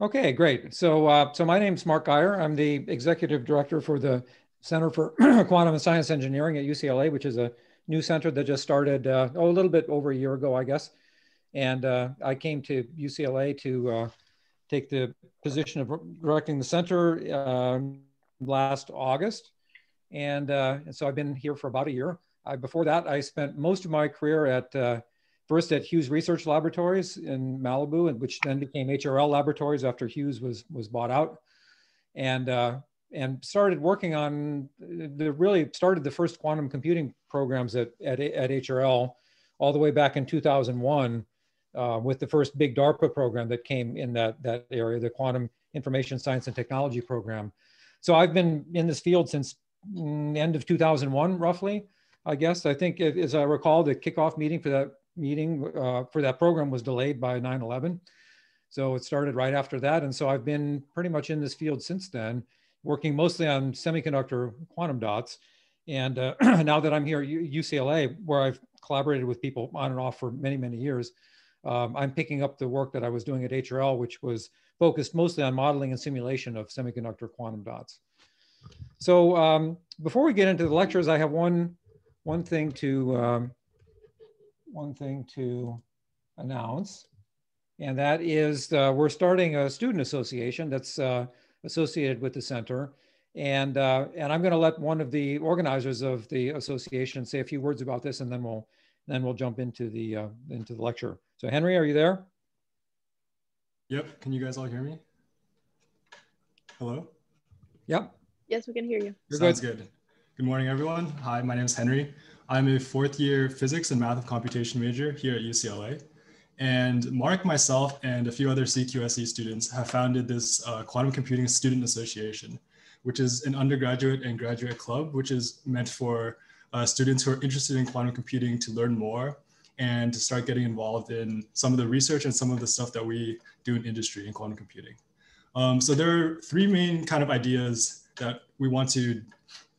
Okay, great. So, uh, so my name's Mark Gyure. I'm the executive director for the Center for Quantum and Science Engineering at UCLA, which is a new center that just started uh, oh, a little bit over a year ago, I guess. And uh, I came to UCLA to uh, take the position of directing the center uh, last August. And, uh, and so I've been here for about a year. I, before that, I spent most of my career at uh, first at Hughes Research Laboratories in Malibu, and which then became HRL Laboratories after Hughes was was bought out, and uh, and started working on the really started the first quantum computing programs at at, at HRL, all the way back in 2001, uh, with the first big DARPA program that came in that that area, the Quantum Information Science and Technology program. So I've been in this field since end of 2001, roughly. I guess I think, as I recall, the kickoff meeting for that meeting uh, for that program was delayed by 9-11. So it started right after that. And so I've been pretty much in this field since then, working mostly on semiconductor quantum dots. And uh, now that I'm here at UCLA, where I've collaborated with people on and off for many, many years, um, I'm picking up the work that I was doing at HRL, which was focused mostly on modeling and simulation of semiconductor quantum dots. So um, before we get into the lectures, I have one, one thing to um, one thing to announce, and that is uh, we're starting a student association that's uh, associated with the center. And, uh, and I'm going to let one of the organizers of the association say a few words about this, and then we'll, then we'll jump into the, uh, into the lecture. So Henry, are you there? Yep. Can you guys all hear me? Hello? Yep. Yes, we can hear you. You're Sounds good. good. Good morning, everyone. Hi, my name is Henry. I'm a fourth year physics and math of computation major here at UCLA. And Mark, myself, and a few other CQSE students have founded this uh, Quantum Computing Student Association, which is an undergraduate and graduate club, which is meant for uh, students who are interested in quantum computing to learn more and to start getting involved in some of the research and some of the stuff that we do in industry in quantum computing. Um, so there are three main kind of ideas that we want to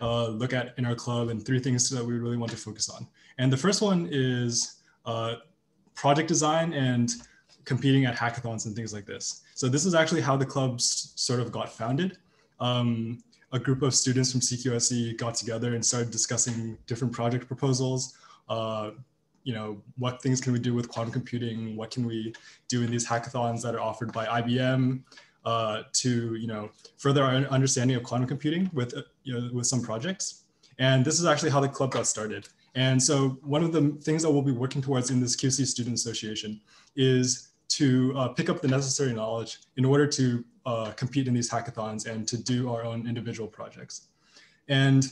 uh, look at in our club and three things that we really want to focus on. And the first one is uh, project design and competing at hackathons and things like this. So this is actually how the club sort of got founded. Um, a group of students from CQSE got together and started discussing different project proposals. Uh, you know, what things can we do with quantum computing? What can we do in these hackathons that are offered by IBM? Uh, to you know further our understanding of quantum computing with uh, you know with some projects. And this is actually how the club got started. And so one of the things that we'll be working towards in this QC Student Association is to uh, pick up the necessary knowledge in order to uh, compete in these hackathons and to do our own individual projects. And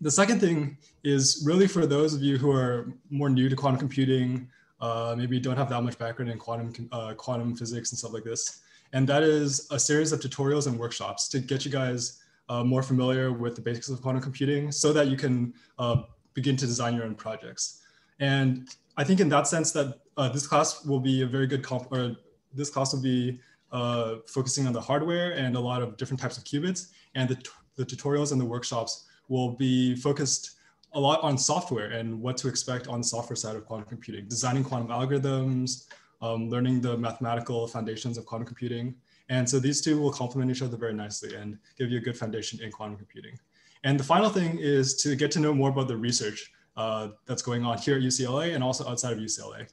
the second thing is really for those of you who are more new to quantum computing, uh, maybe don't have that much background in quantum, uh, quantum physics and stuff like this. And that is a series of tutorials and workshops to get you guys uh, more familiar with the basics of quantum computing so that you can uh, begin to design your own projects. And I think in that sense that uh, this class will be a very good comp or this class will be uh, focusing on the hardware and a lot of different types of qubits. And the, the tutorials and the workshops will be focused a lot on software and what to expect on the software side of quantum computing, designing quantum algorithms, um, learning the mathematical foundations of quantum computing. And so these two will complement each other very nicely and give you a good foundation in quantum computing. And the final thing is to get to know more about the research uh, that's going on here at UCLA and also outside of UCLA.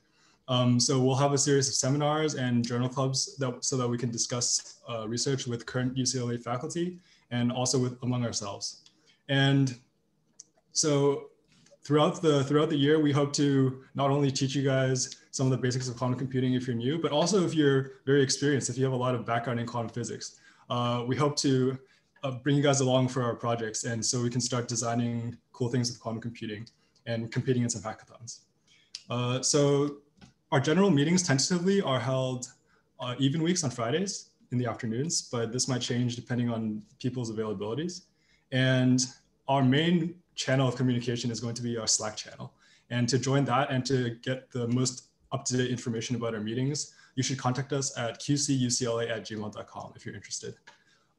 Um, so we'll have a series of seminars and journal clubs that, so that we can discuss uh, research with current UCLA faculty and also with among ourselves. And so throughout the throughout the year, we hope to not only teach you guys some of the basics of quantum computing if you're new, but also if you're very experienced, if you have a lot of background in quantum physics. Uh, we hope to uh, bring you guys along for our projects and so we can start designing cool things with quantum computing and competing in some hackathons. Uh, so our general meetings tentatively are held uh, even weeks on Fridays in the afternoons, but this might change depending on people's availabilities. And our main channel of communication is going to be our Slack channel. And to join that and to get the most up-to-date information about our meetings, you should contact us at qcucla at gmail.com if you're interested.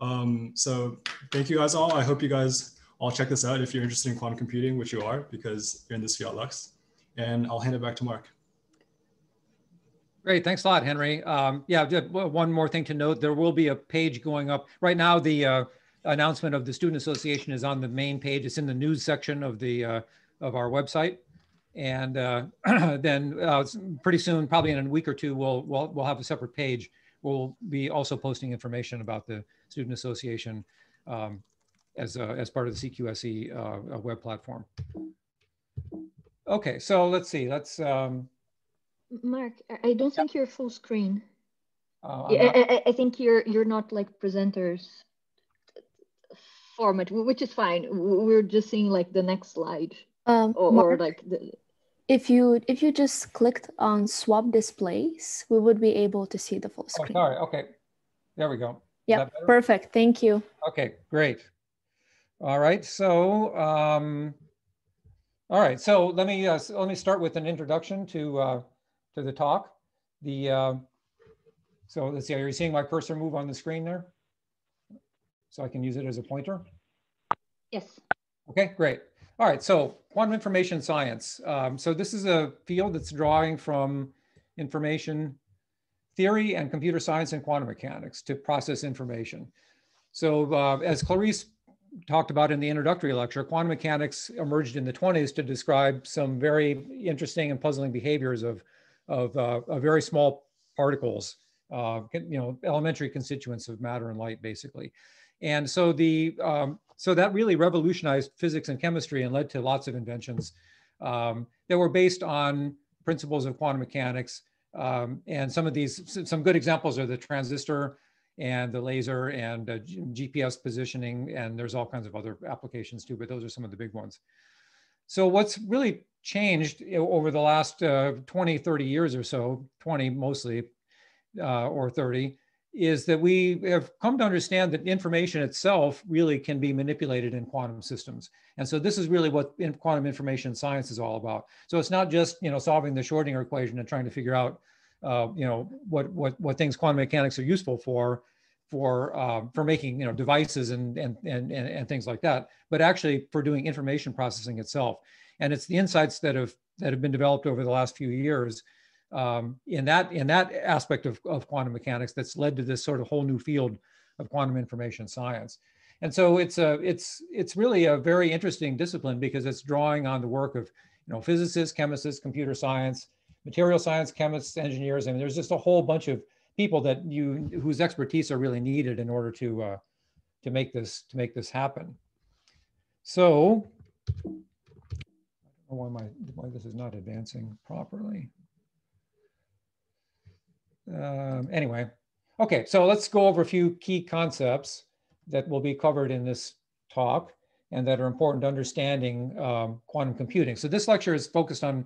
Um, so thank you guys all. I hope you guys all check this out if you're interested in quantum computing, which you are because you're in this fiat lux. And I'll hand it back to Mark. Great, thanks a lot, Henry. Um, yeah, one more thing to note, there will be a page going up. Right now, the uh, announcement of the Student Association is on the main page. It's in the news section of the uh, of our website. And uh, then uh, pretty soon, probably in a week or two, we'll, we'll, we'll have a separate page. We'll be also posting information about the Student Association um, as, a, as part of the CQSE uh, web platform. Okay, so let's see, let's, um, Mark, I don't think you're full screen. Uh, yeah, I, I, think you're you're not like presenters format, which is fine. We're just seeing like the next slide, um, or, or like the. If you if you just clicked on swap displays, we would be able to see the full oh, screen. Oh, sorry. Okay, there we go. Yeah, perfect. Thank you. Okay, great. All right, so um, all right, so let me uh, let me start with an introduction to. Uh, to the talk. The uh, so let's see, are you seeing my cursor move on the screen there? So I can use it as a pointer? Yes. Okay, great. All right, so quantum information science. Um, so this is a field that's drawing from information theory and computer science and quantum mechanics to process information. So uh, as Clarice talked about in the introductory lecture, quantum mechanics emerged in the 20s to describe some very interesting and puzzling behaviors of of, uh, of very small particles, uh, you know, elementary constituents of matter and light, basically. And so the um, so that really revolutionized physics and chemistry and led to lots of inventions um, that were based on principles of quantum mechanics. Um, and some of these, some good examples are the transistor and the laser and uh, GPS positioning, and there's all kinds of other applications too, but those are some of the big ones. So what's really changed over the last uh, 20, 30 years or so, 20 mostly, uh, or 30, is that we have come to understand that information itself really can be manipulated in quantum systems. And so this is really what in quantum information science is all about. So it's not just, you know, solving the Schrodinger equation and trying to figure out, uh, you know, what, what, what things quantum mechanics are useful for, for, uh, for making, you know, devices and, and, and, and things like that, but actually for doing information processing itself. And it's the insights that have that have been developed over the last few years um, in that in that aspect of, of quantum mechanics that's led to this sort of whole new field of quantum information science. And so it's a it's it's really a very interesting discipline because it's drawing on the work of you know physicists, chemists, computer science, material science chemists, engineers. I mean, there's just a whole bunch of people that you whose expertise are really needed in order to uh, to make this to make this happen. So I don't know why my why this is not advancing properly. Um, anyway, okay, so let's go over a few key concepts that will be covered in this talk and that are important to understanding um, quantum computing. So this lecture is focused on,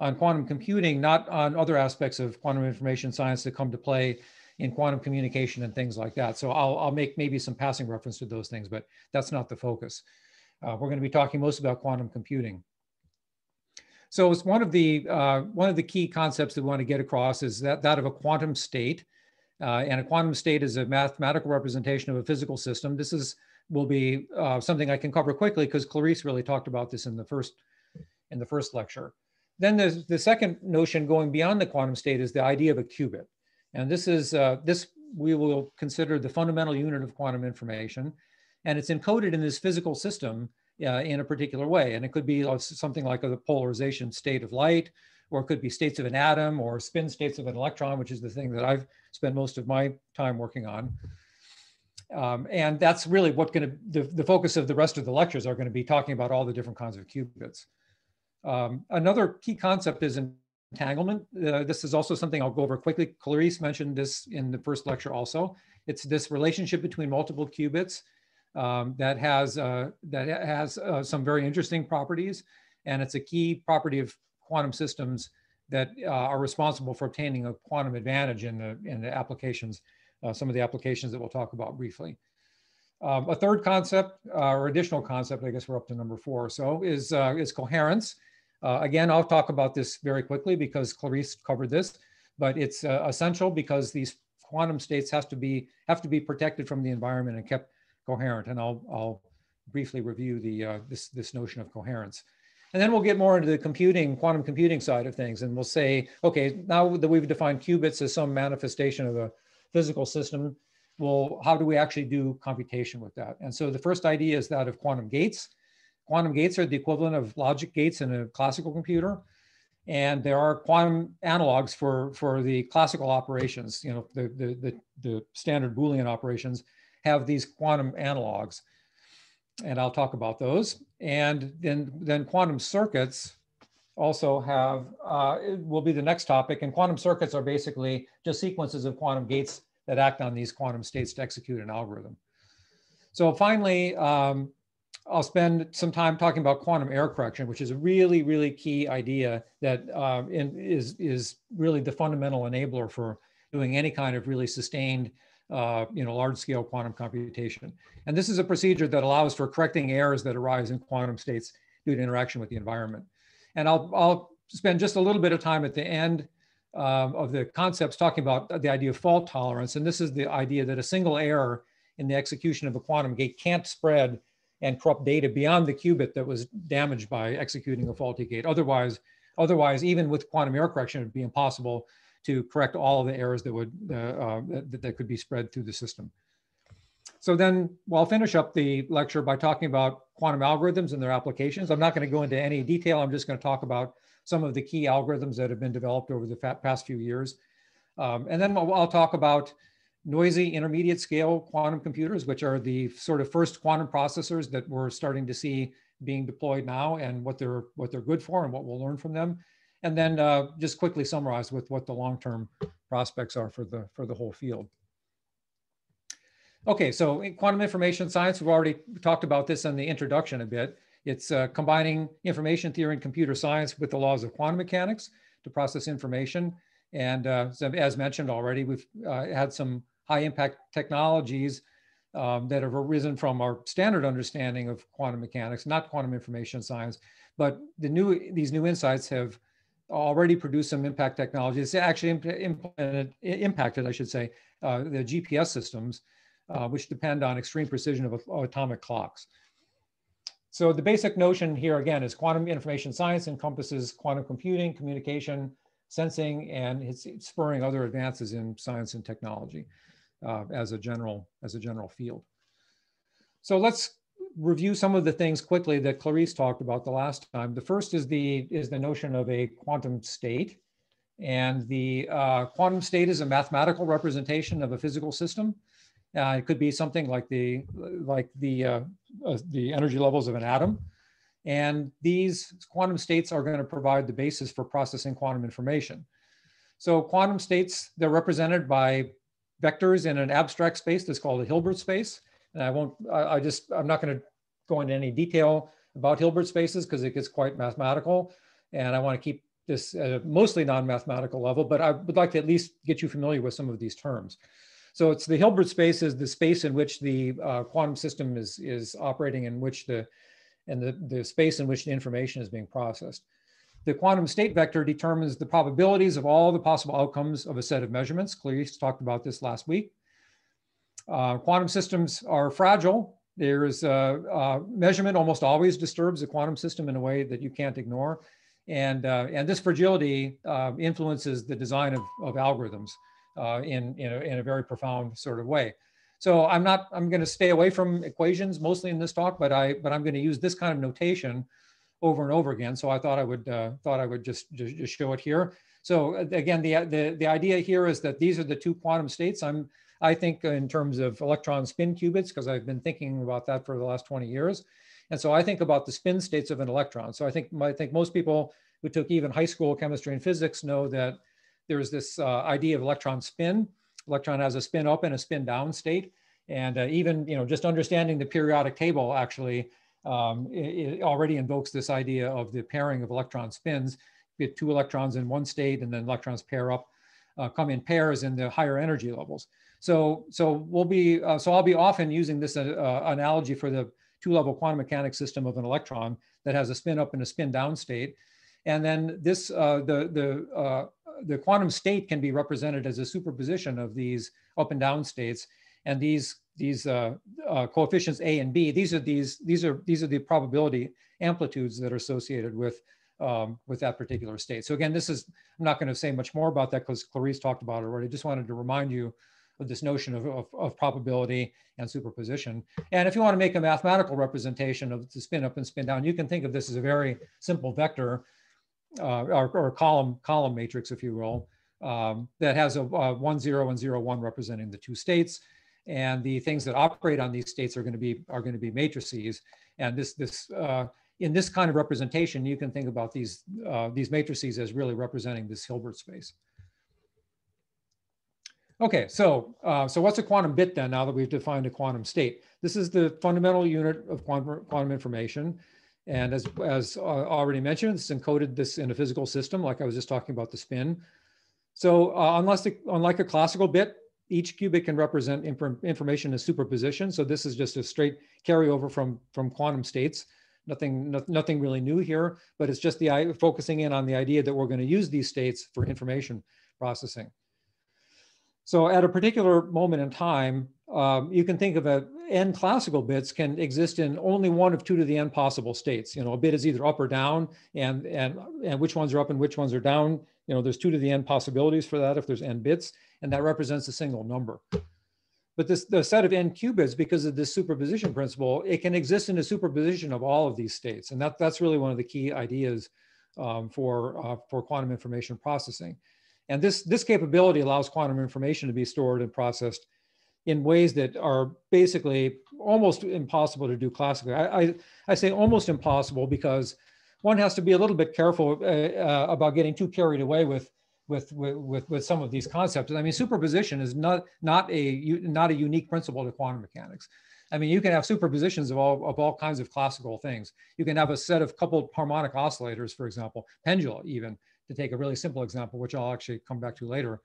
on quantum computing, not on other aspects of quantum information science that come to play in quantum communication and things like that. So I'll, I'll make maybe some passing reference to those things, but that's not the focus. Uh, we're going to be talking most about quantum computing. So it's one of the uh, one of the key concepts that we want to get across is that that of a quantum state, uh, and a quantum state is a mathematical representation of a physical system. This is will be uh, something I can cover quickly because Clarice really talked about this in the first in the first lecture. Then there's the second notion going beyond the quantum state is the idea of a qubit, and this is uh, this we will consider the fundamental unit of quantum information, and it's encoded in this physical system uh, in a particular way. And it could be something like a polarization state of light, or it could be states of an atom or spin states of an electron, which is the thing that I've spent most of my time working on. Um, and that's really what going to, the, the focus of the rest of the lectures are going to be talking about all the different kinds of qubits. Um, another key concept is entanglement. Uh, this is also something I'll go over quickly. Clarice mentioned this in the first lecture also. It's this relationship between multiple qubits um, that has, uh, that has uh, some very interesting properties. And it's a key property of quantum systems that uh, are responsible for obtaining a quantum advantage in the, in the applications, uh, some of the applications that we'll talk about briefly. Um, a third concept uh, or additional concept, I guess we're up to number four or so, is, uh, is coherence. again, I'll talk about this very quickly because Clarice covered this, but it's essential because these quantum states has to be, have to be protected from the environment and kept coherent. And I'll, I'll briefly review the, uh, this, this notion of coherence. And then we'll get more into the computing, quantum computing side of things. And we'll say, okay, now that we've defined qubits as some manifestation of a physical system, well, how do we actually do computation with that? And so the first idea is that of quantum gates. Quantum gates are the equivalent of logic gates in a classical computer. And there are quantum analogs for, for the classical operations, you know, the, the, the, the standard Boolean operations have these quantum analogs. And I'll talk about those. And then, then quantum circuits also have, uh, will be the next topic. And quantum circuits are basically just sequences of quantum gates that act on these quantum states to execute an algorithm. So finally, um, I'll spend some time talking about quantum error correction, which is a really, really key idea that uh, is, is really the fundamental enabler for doing any kind of really sustained, uh, you know, large scale quantum computation. And this is a procedure that allows for correcting errors that arise in quantum states due to interaction with the environment. And I'll, I'll spend just a little bit of time at the end um, of the concepts talking about the idea of fault tolerance. And this is the idea that a single error in the execution of a quantum gate can't spread and corrupt data beyond the qubit that was damaged by executing a faulty gate. Otherwise, otherwise, even with quantum error correction, it would be impossible to correct all of the errors that would uh, uh, that, that, could be spread through the system. So then well, I'll finish up the lecture by talking about quantum algorithms and their applications. I'm not going to go into any detail. I'm just going to talk about some of the key algorithms that have been developed over the past few years. Um, and then I'll, I'll talk about noisy intermediate scale quantum computers, which are the sort of first quantum processors that we're starting to see being deployed now and what they're what they're good for and what we'll learn from them. And then uh, just quickly summarize with what the long-term prospects are for the for the whole field. Okay, so in quantum information science, we've already talked about this in the introduction a bit. It's uh, combining information theory and computer science with the laws of quantum mechanics to process information. And uh, as mentioned already, we've uh, had some high impact technologies um, that have arisen from our standard understanding of quantum mechanics, not quantum information science, but the new these new insights have already produced some impact technologies. It's actually implemented, impacted, I should say, uh, the GPS systems, uh, which depend on extreme precision of, atomic clocks. So the basic notion here again is quantum information science encompasses quantum computing, communication, sensing, and it's, it's spurring other advances in science and technology uh, as a general as a general field. So let's review some of the things quickly that Clarice talked about the last time. The first is the is the notion of a quantum state, and the uh, quantum state is a mathematical representation of a physical system. Uh, it could be something like the like the uh, uh the energy levels of an atom, and these quantum states are going to provide the basis for processing quantum information. So quantum states they're represented by vectors in an abstract space that's called a Hilbert space. And I won't, I, I just, I'm not going to go into any detail about Hilbert spaces because it gets quite mathematical. And I want to keep this mostly non-mathematical level, but I would like to at least get you familiar with some of these terms. So it's the Hilbert space is the space in which the uh, quantum system is, is operating in which the, and the, the space in which the information is being processed. The quantum state vector determines the probabilities of all the possible outcomes of a set of measurements. Clarice talked about this last week. Uh, quantum systems are fragile. There's uh, measurement almost always disturbs the quantum system in a way that you can't ignore. And, uh, and this fragility uh, influences the design of, of algorithms uh, in, in a, in a very profound sort of way. So I'm not, I'm going to stay away from equations mostly in this talk, but I, but I'm going to use this kind of notation over and over again. So I thought I would thought I would just, just, just show it here. So again, the, the the idea here is that these are the two quantum states. I'm I think in terms of electron spin qubits because I've been thinking about that for the last 20 years. And so I think about the spin states of an electron. So I think I think most people who took even high school chemistry and physics know that there's this uh, idea of electron spin. Electron has a spin up and a spin down state. And uh, even you know just understanding the periodic table actually um, it, it, already invokes this idea of the pairing of electron spins. You get two electrons in one state and then electrons pair up, uh, come in pairs in the higher energy levels. So, so we'll be, uh, so I'll be often using this uh, uh analogy for the two-level quantum mechanics system of an electron that has a spin up and a spin down state. And then this, uh, the, the, uh, the quantum state can be represented as a superposition of these up and down states. And these these uh, coefficients A and B, these are these these are these are the probability amplitudes that are associated with um, with that particular state. So again, this is I'm not going to say much more about that because Clarice talked about it already. Just wanted to remind you of this notion of, of, of, probability and superposition. And if you want to make a mathematical representation of the spin up and spin down, you can think of this as a very simple vector uh, or, or column column matrix, if you will, um, that has a, a one zero and zero one representing the two states and the things that operate on these states are going to be are going to be matrices. And this this uh, in this kind of representation, you can think about these uh, these matrices as really representing this Hilbert space. Okay, so uh, so what's a quantum bit then? Now that we've defined a quantum state, this is the fundamental unit of quantum quantum information. And as, as uh, already mentioned, it's encoded this in a physical system, like I was just talking about the spin. So uh, unless the, unlike a classical bit, each qubit can represent inf information as superposition. So this is just a straight carryover from, from quantum states. Nothing, no, nothing really new here, but it's just the focusing in on the idea that we're going to use these states for information processing. So at a particular moment in time, um, you can think of a n classical bits can exist in only one of two to the n possible states. You know, a bit is either up or down, and and and which ones are up and which ones are down. You know, there's two to the n possibilities for that if there's n bits and that represents a single number. But this, the set of n qubits, because of this superposition principle, it can exist in a superposition of all of these states. And that, that's really one of the key ideas um, for, uh, for quantum information processing. And this, this capability allows quantum information to be stored and processed in ways that are basically almost impossible to do classically. I, I, I say almost impossible because one has to be a little bit careful uh, uh, about getting too carried away with with, with, with some of these concepts. I mean, superposition is not, not, a, not a unique principle to quantum mechanics. I mean, you can have superpositions of all, of all kinds of classical things. You can have a set of coupled harmonic oscillators, for example, pendula even, to take a really simple example, which I'll actually come back to later.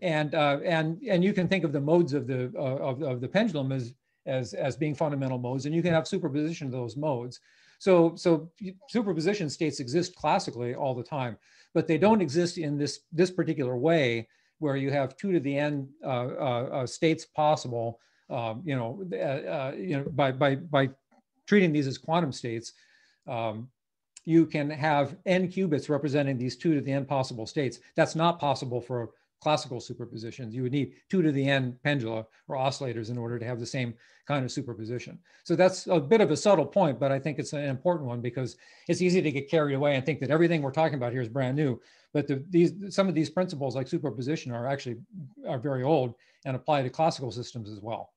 And, uh, and, and you can think of the modes of the, uh, of, of the pendulum as, as, as being fundamental modes, and you can have superposition of those modes. So, so superposition states exist classically all the time but they don't exist in this, this particular way where you have two to the n uh, uh, uh states possible, um, you know, uh, uh, you know, by, by, by treating these as quantum states, um, you can have n qubits representing these two to the n possible states. That's not possible for classical superpositions. You would need two to the n pendula or oscillators in order to have the same kind of superposition. So that's a bit of a subtle point, but I think it's an important one because it's easy to get carried away and think that everything we're talking about here is brand new. But the, these, some of these principles like superposition are actually are very old and apply to classical systems as well.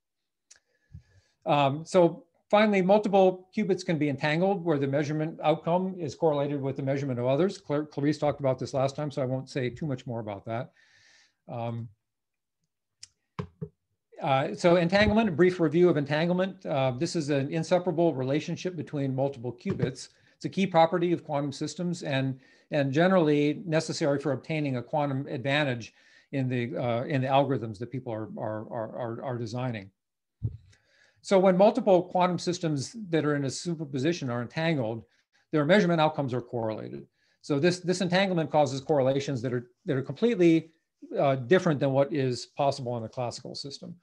Um, so finally, multiple qubits can be entangled where the measurement outcome is correlated with the measurement of others. Clarice talked about this last time, so I won't say too much more about that. Um, uh, so entanglement, a brief review of entanglement. Uh, this is an inseparable relationship between multiple qubits. It's a key property of quantum systems and, and generally necessary for obtaining a quantum advantage in the, uh, in the algorithms that people are, are, are, are designing. So when multiple quantum systems that are in a superposition are entangled, their measurement outcomes are correlated. So this, this entanglement causes correlations that are, that are completely uh, different than what is possible in a classical system.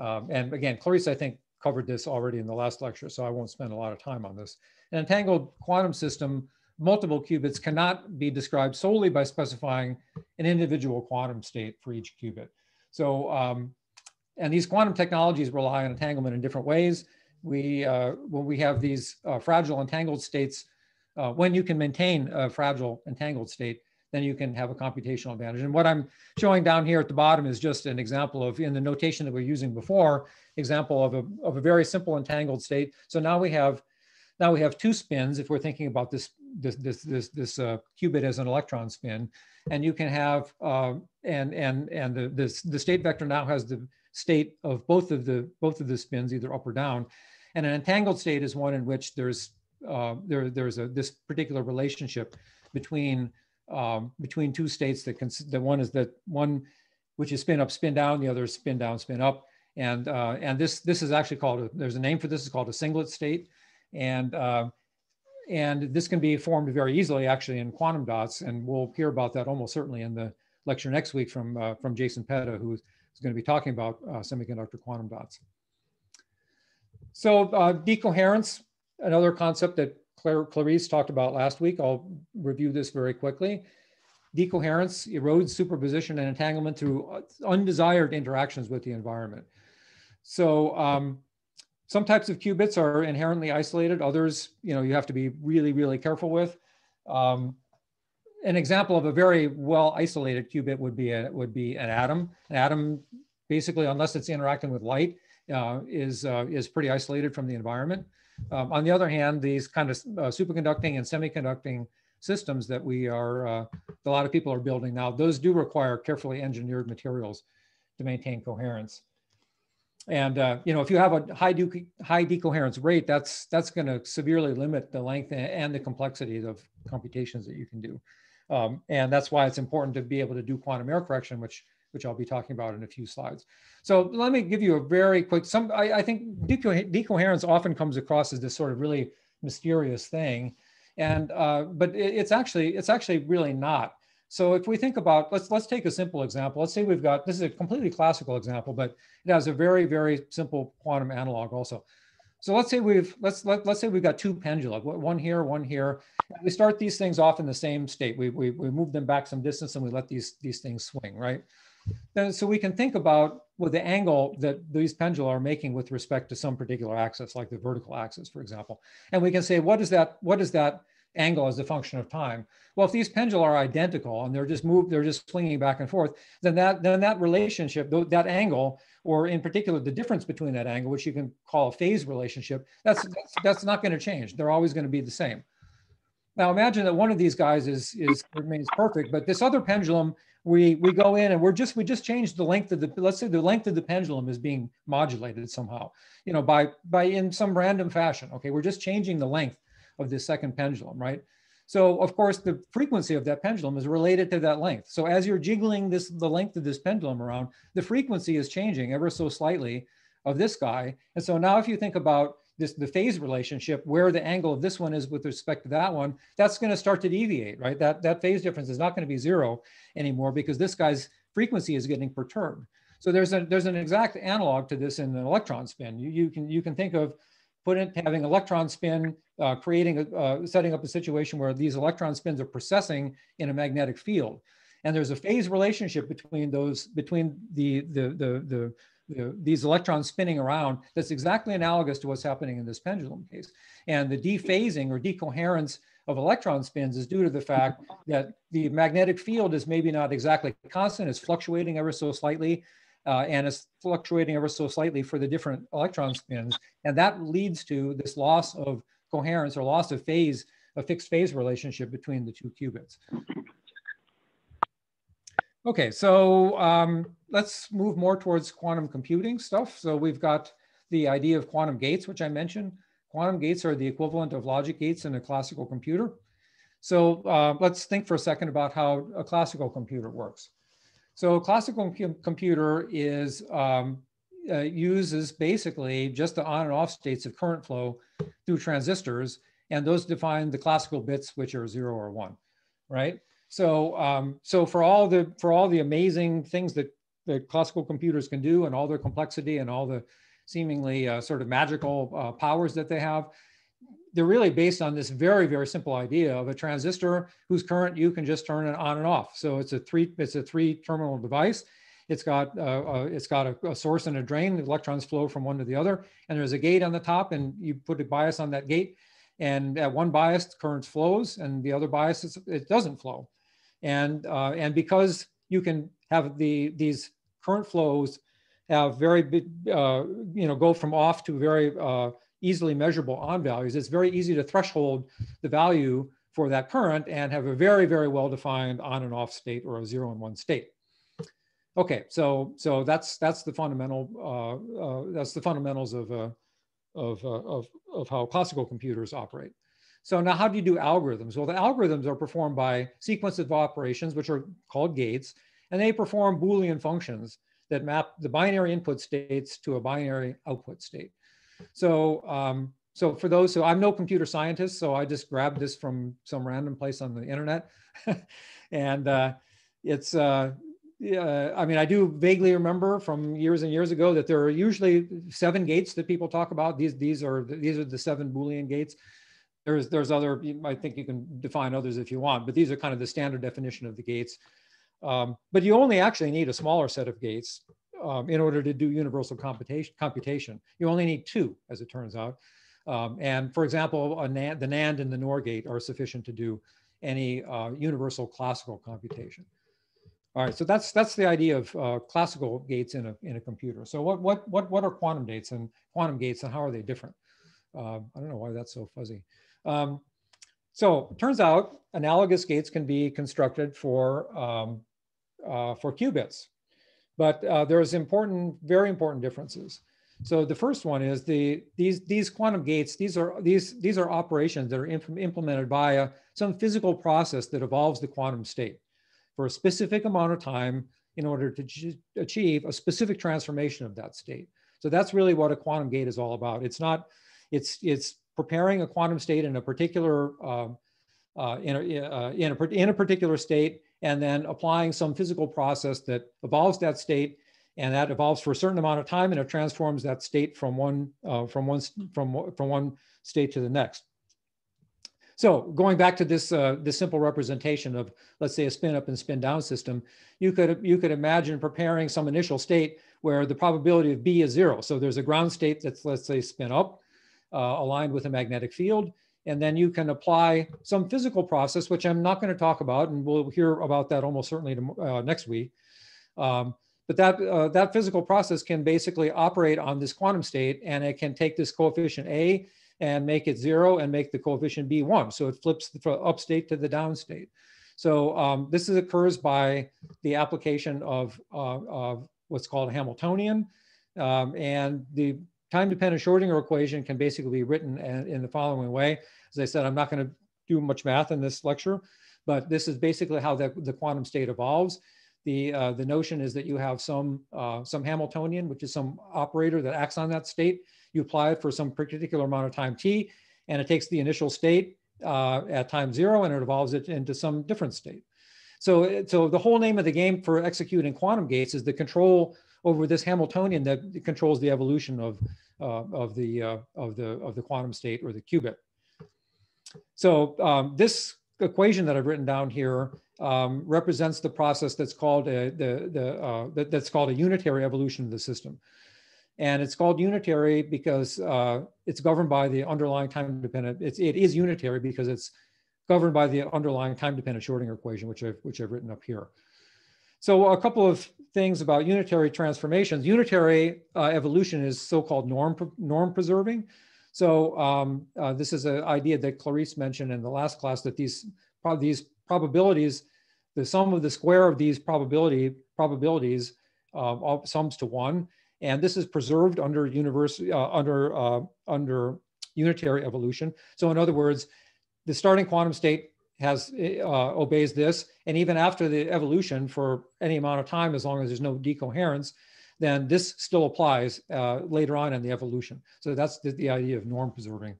Um, and again, Clarice, I think, covered this already in the last lecture, so I won't spend a lot of time on this. An entangled quantum system, multiple qubits cannot be described solely by specifying an individual quantum state for each qubit. So, um, and these quantum technologies rely on entanglement in different ways. We, uh, when we have these uh, fragile entangled states, uh, when you can maintain a fragile entangled state, then you can have a computational advantage. And what I'm showing down here at the bottom is just an example of, in the notation that we are using before, example of a, of a very simple entangled state. So now we have, now we have two spins if we're thinking about this, this, this, this, this uh, qubit as an electron spin. And you can have, uh, and, and, and the, this, the state vector now has the state of both of the, both of the spins, either up or down. And an entangled state is one in which there's, uh, there, there's a, this particular relationship between um, between two states that can, the one is that one which is spin up, spin down, the other is spin down, spin up. And, uh, and this, this is actually called, a, there's a name for this, it's called a singlet state. And, uh, and this can be formed very easily actually in quantum dots. And we'll hear about that almost certainly in the lecture next week from, uh, from Jason Petta, who's is going to be talking about uh, semiconductor quantum dots. So uh, decoherence, another concept that Claire, Clarice talked about last week. I'll review this very quickly. Decoherence erodes superposition and entanglement through undesired interactions with the environment. So um, some types of qubits are inherently isolated. Others, you know, you have to be really, really careful with. Um, an example of a very well isolated qubit would be a, would be an atom. An atom, basically, unless it's interacting with light, uh, is uh, is pretty isolated from the environment. Um, on the other hand, these kind of uh, superconducting and semiconducting systems that we are, uh, a lot of people are building now, those do require carefully engineered materials to maintain coherence. And uh, you know, if you have a high, de high decoherence rate, that's that's going to severely limit the length and the complexity of computations that you can do. Um, and that's why it's important to be able to do quantum error correction, which which I'll be talking about in a few slides. So let me give you a very quick, some, I, I think deco decoherence often comes across as this sort of really mysterious thing. And, uh, but it, it's actually, it's actually really not. So if we think about, let's, let's take a simple example. Let's say we've got, this is a completely classical example, but it has a very, very simple quantum analog also. So let's say we've, let's, let, let's say we've got two pendula, one here, one here. We start these things off in the same state. We, we, we move them back some distance and we let these, these things swing, right? Then, so we can think about with the angle that these pendula are making with respect to some particular axis, like the vertical axis, for example. And we can say, what is that, what is that angle as a function of time? Well, if these pendula are identical and they're just moved, they're just swinging back and forth, then that, then that relationship, that angle, or in particular, the difference between that angle, which you can call a phase relationship, that's, that's, that's not going to change. They're always going to be the same. Now imagine that one of these guys is, is remains perfect, but this other pendulum we we go in and we're just we just changed the length of the let's say the length of the pendulum is being modulated somehow you know by by in some random fashion okay we're just changing the length of this second pendulum right so of course the frequency of that pendulum is related to that length. So as you're jiggling this the length of this pendulum around the frequency is changing ever so slightly of this guy. And so now if you think about this the phase relationship where the angle of this one is with respect to that one that's going to start to deviate right? That that phase difference is not going to be zero anymore because this guy's frequency is getting perturbed. So there's a there's an exact analog to this in an electron spin. You, you can you can think of putting having electron spin uh, creating a, uh, setting up a situation where these electron spins are precessing in a magnetic field. And there's a phase relationship between those between the the the, the these electrons spinning around that's exactly analogous to what's happening in this pendulum case. And the dephasing or decoherence of electron spins is due to the fact that the magnetic field is maybe not exactly constant, it's fluctuating ever so slightly, uh, and it's fluctuating ever so slightly for the different electron spins. And that leads to this loss of coherence or loss of phase, a fixed phase relationship between the two qubits. Okay, so um, let's move more towards quantum computing stuff. So we've got the idea of quantum gates, which I mentioned. Quantum gates are the equivalent of logic gates in a classical computer. So uh, let's think for a second about how a classical computer works. So a classical com computer is um, uh, uses basically just the on and off states of current flow through transistors, and those define the classical bits, which are zero or one, right? So, um, so for all the for all the amazing things that the classical computers can do, and all their complexity, and all the seemingly uh, sort of magical uh, powers that they have, they're really based on this very very simple idea of a transistor whose current you can just turn it on and off. So it's a three it's a three terminal device. It's got uh, uh, it's got a, a, source and a drain. The electrons flow from one to the other, and there's a gate on the top, and you put a bias on that gate. And at one bias, current flows, and the other bias it doesn't flow. And, uh, and because you can have the, these current flows have very big, uh, you know, go from off to very uh, easily measurable on values, it's very easy to threshold the value for that current and have a very, very well-defined on and off state or a zero and one state. Okay, so so that's that's the fundamental uh, uh, that's the fundamentals of, uh, of, uh, of of how classical computers operate. So now how do you do algorithms? Well, the algorithms are performed by sequence of operations, which are called gates, and they perform Boolean functions that map the binary input states to a binary output state. So, um, so for those who, I'm no computer scientist, so I just grabbed this from some random place on the internet. and uh, it's, uh, I mean, I do vaguely remember from years and years ago that there are usually seven gates that people talk about. These these are these are the seven Boolean gates. There's there's other. I think you can define others if you want, but these are kind of the standard definition of the gates. Um, but you only actually need a smaller set of gates um, in order to do universal computation. Computation. You only need two, as it turns out. Um, and for example, NAND, the NAND and the NOR gate are sufficient to do any uh, universal classical computation. All right, so that's that's the idea of uh, classical gates in a in a computer. So what what what what are quantum gates and quantum gates and how are they different? Uh, I don't know why that's so fuzzy. Um, so turns out analogous gates can be constructed for um, uh, for qubits, but uh, there's important, very important differences. So the first one is the these these quantum gates. These are these these are operations that are imp implemented by a, some physical process that evolves the quantum state for a specific amount of time in order to achieve a specific transformation of that state. So that's really what a quantum gate is all about. It's not, it's, it's preparing a quantum state in a particular, uh, uh, in, a, uh, in, a, in a particular state and then applying some physical process that evolves that state and that evolves for a certain amount of time and it transforms that state from one, uh, from one, from, from one state to the next. So going back to this, uh, this simple representation of, let's say, a spin up and spin down system, you could, you could imagine preparing some initial state where the probability of B is zero. So there's a ground state that's, let's say, spin up, uh, aligned with a magnetic field. And then you can apply some physical process, which I'm not going to talk about, and we'll hear about that almost certainly uh, next week. Um, but that, uh, that physical process can basically operate on this quantum state, and it can take this coefficient A and make it zero and make the coefficient B one. So it flips the up state to the down state. So um, this is, occurs by the application of, uh, of what's called Hamiltonian. Um, and the time-dependent Schrodinger equation can basically be written in the following way. As I said, I'm not going to do much math in this lecture, but this is basically how the, the quantum state evolves. The, uh, the notion is that you have some, uh, some Hamiltonian, which is some operator that acts on that state, you apply it for some particular amount of time t, and it takes the initial state uh, at time zero and it evolves it into some different state. So, so the whole name of the game for executing quantum gates is the control over this Hamiltonian that controls the evolution of, uh, of, the, uh, of, the, of the quantum state or the qubit. So um, this equation that I've written down here um, represents the process that's called a, the, the, uh, that, that's called a unitary evolution of the system. And it's called unitary because uh, it's governed by the underlying time dependent, it's, it is unitary because it's governed by the underlying time dependent Schrodinger equation, which I've, which I've written up here. So a couple of things about unitary transformations. Unitary uh, evolution is so-called norm, norm preserving. So um, uh, this is an idea that Clarice mentioned in the last class that these, these probabilities, the sum of the square of these probability probabilities uh, sums to one. And this is preserved under university, uh, under, uh, under unitary evolution. So in other words, the starting quantum state has uh, obeys this. And even after the evolution for any amount of time, as long as there's no decoherence, then this still applies uh, later on in the evolution. So that's the, the idea of norm preserving.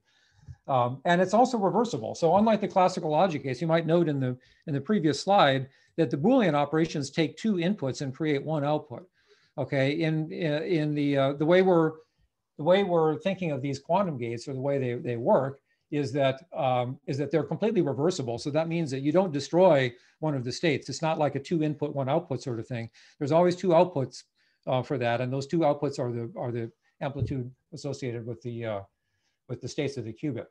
Um, and it's also reversible. So unlike the classical logic case, you might note in the, in the previous slide that the Boolean operations take two inputs and create one output. Okay, in in the uh, the way we're the way we're thinking of these quantum gates or the way they, they work is that um, is that they're completely reversible. So that means that you don't destroy one of the states. It's not like a two input, one output sort of thing. There's always two outputs uh, for that, and those two outputs are the are the amplitude associated with the uh, with the states of the qubit.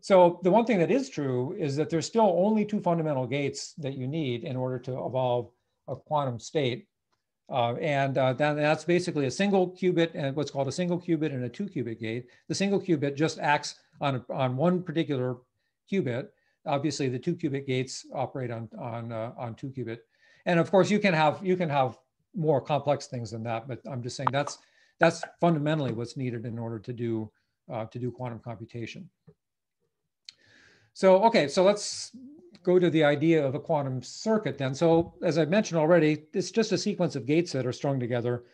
So the one thing that is true is that there's still only two fundamental gates that you need in order to evolve a quantum state. Uh, and uh, that, that's basically a single qubit and what's called a single qubit and a two qubit gate. The single qubit just acts on, a, on one particular qubit. Obviously, the two qubit gates operate on, on, uh, on two qubit. And of course, you can have you can have more complex things than that, but I'm just saying that's that's fundamentally what's needed in order to do uh, to do quantum computation. So okay, so let's go to the idea of a quantum circuit then. So as I mentioned already, it's just a sequence of gates that are strung together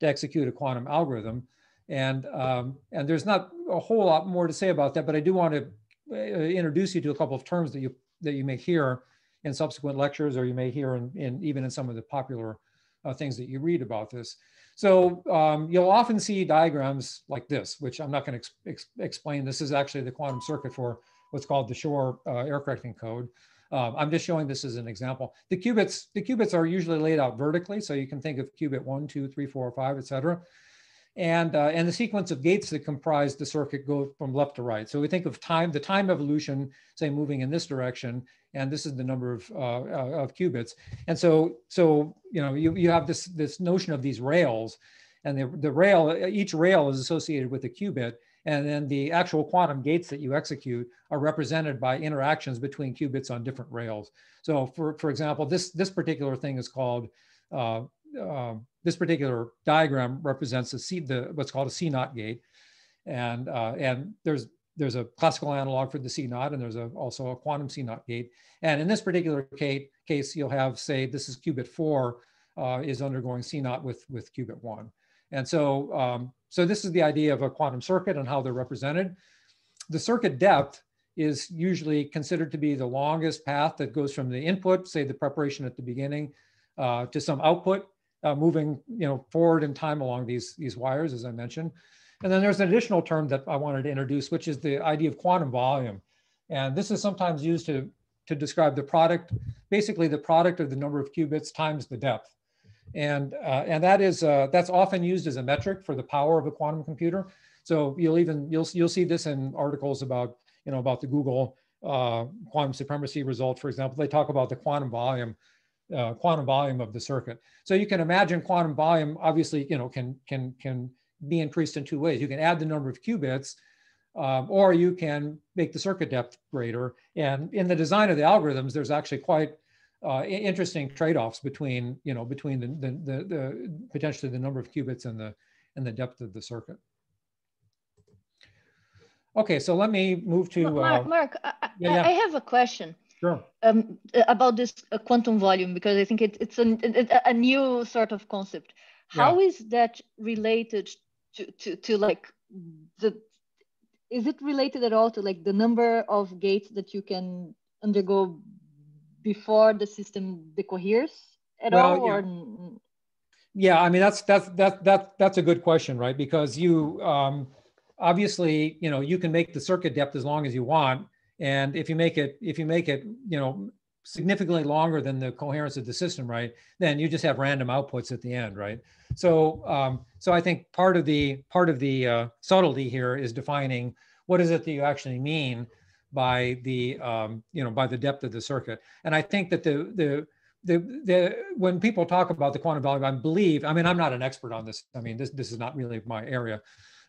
to execute a quantum algorithm. And, um, and there's not a whole lot more to say about that, but I do want to uh, introduce you to a couple of terms that you, that you may hear in subsequent lectures, or you may hear in, in even in some of the popular uh, things that you read about this. So um, you'll often see diagrams like this, which I'm not going to ex ex explain. This is actually the quantum circuit for what's called the Shor uh, error correcting code. Um, I'm just showing this as an example. The qubits, the qubits are usually laid out vertically, so you can think of qubit one, two, three, four, five, et cetera. And, uh, and the sequence of gates that comprise the circuit go from left to right. So we think of time, the time evolution, say moving in this direction, and this is the number of, uh, uh, of qubits. And so, so you know, you, you have this, this notion of these rails, and the, the rail, each rail is associated with a qubit, and then the actual quantum gates that you execute are represented by interactions between qubits on different rails. So for, for example, this, this particular thing is called, uh, uh, this particular diagram represents a C, the, what's called a CNOT gate. And, uh, and there's, there's a classical analog for the CNOT and there's a, also a quantum CNOT gate. And in this particular case, case you'll have, say, this is qubit four uh, is undergoing CNOT with, with qubit one. And so, um, so this is the idea of a quantum circuit and how they're represented. The circuit depth is usually considered to be the longest path that goes from the input, say the preparation at the beginning, uh, to some output, uh, moving you know forward in time along these these wires, as I mentioned. And then there's an additional term that I wanted to introduce, which is the idea of quantum volume. And this is sometimes used to to describe the product, basically the product of the number of qubits times the depth. And, uh, and that is, uh, that's often used as a metric for the power of a quantum computer. So you'll even, you'll, you'll see this in articles about, you know, about the Google uh, quantum supremacy result, for example, they talk about the quantum volume, uh, quantum volume of the circuit. So you can imagine quantum volume obviously, you know, can, can, can be increased in two ways. You can add the number of qubits um, or you can make the circuit depth greater. And in the design of the algorithms, there's actually quite uh, interesting trade-offs between you know between the, the, the, the, potentially the number of qubits and the and the depth of the circuit. Okay, so let me move to Mark. Uh, Mark I, yeah, yeah. I, have a question. Sure. Um, about this uh, quantum volume because I think it, it's an, a, a new sort of concept. How yeah. is that related to, to to like the? Is it related at all to like the number of gates that you can undergo before the system decoheres at well, all? Yeah. Or... yeah, I mean that's that's that that that's a good question, right? Because you um, obviously you know you can make the circuit depth as long as you want, and if you make it if you make it you know significantly longer than the coherence of the system, right? Then you just have random outputs at the end, right? So um, so I think part of the part of the uh, subtlety here is defining what is it that you actually mean by the um, you know by the depth of the circuit. And I think that the the the, the when people talk about the quantum volume, I believe. I mean, I'm not an expert on this. I mean, this this is not really my area,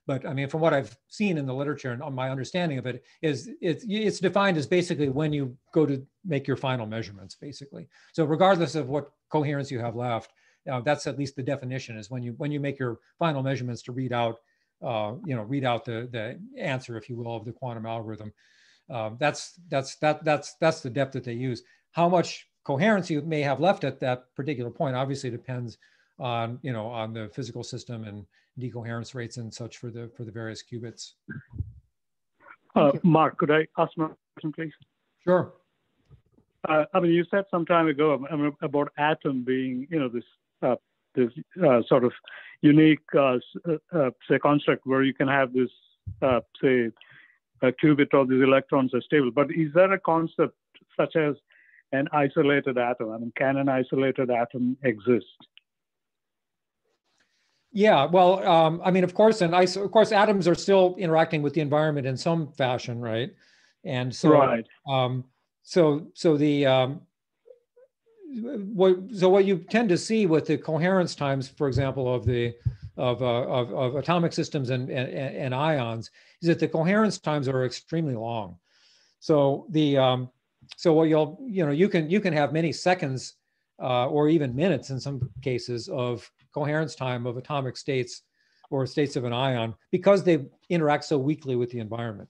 but I mean, from what I've seen in the literature and on my understanding of it is it's it's defined as basically when you go to make your final measurements, basically. So regardless of what coherence you have left, uh, that's at least the definition is when you when you make your final measurements to read out, uh, you know, read out the the answer, if you will, of the quantum algorithm. Um, that's that's that that's that's the depth that they use. How much coherence you may have left at that particular point obviously depends on you know on the physical system and decoherence rates and such for the for the various qubits. Uh, Mark, could I ask my question, please? Sure. Uh, I mean, you said some time ago about atom being, you know, this uh, this uh, sort of unique, uh, uh, say, construct where you can have this, say, a qubit of these electrons are stable. But is there a concept such as an isolated atom? I mean, can an isolated atom exist? Yeah, well, um, I mean, of course, and iso- of course, atoms are still interacting with the environment in some fashion, right? And so, right. Um, so, so the um, what so what you tend to see with the coherence times, for example, of the of, uh, of, of, atomic systems and, and, and, ions is that the coherence times are extremely long. So the um, so what you'll you know you can you can have many seconds uh, or even minutes in some cases of coherence time of atomic states or states of an ion because they interact so weakly with the environment.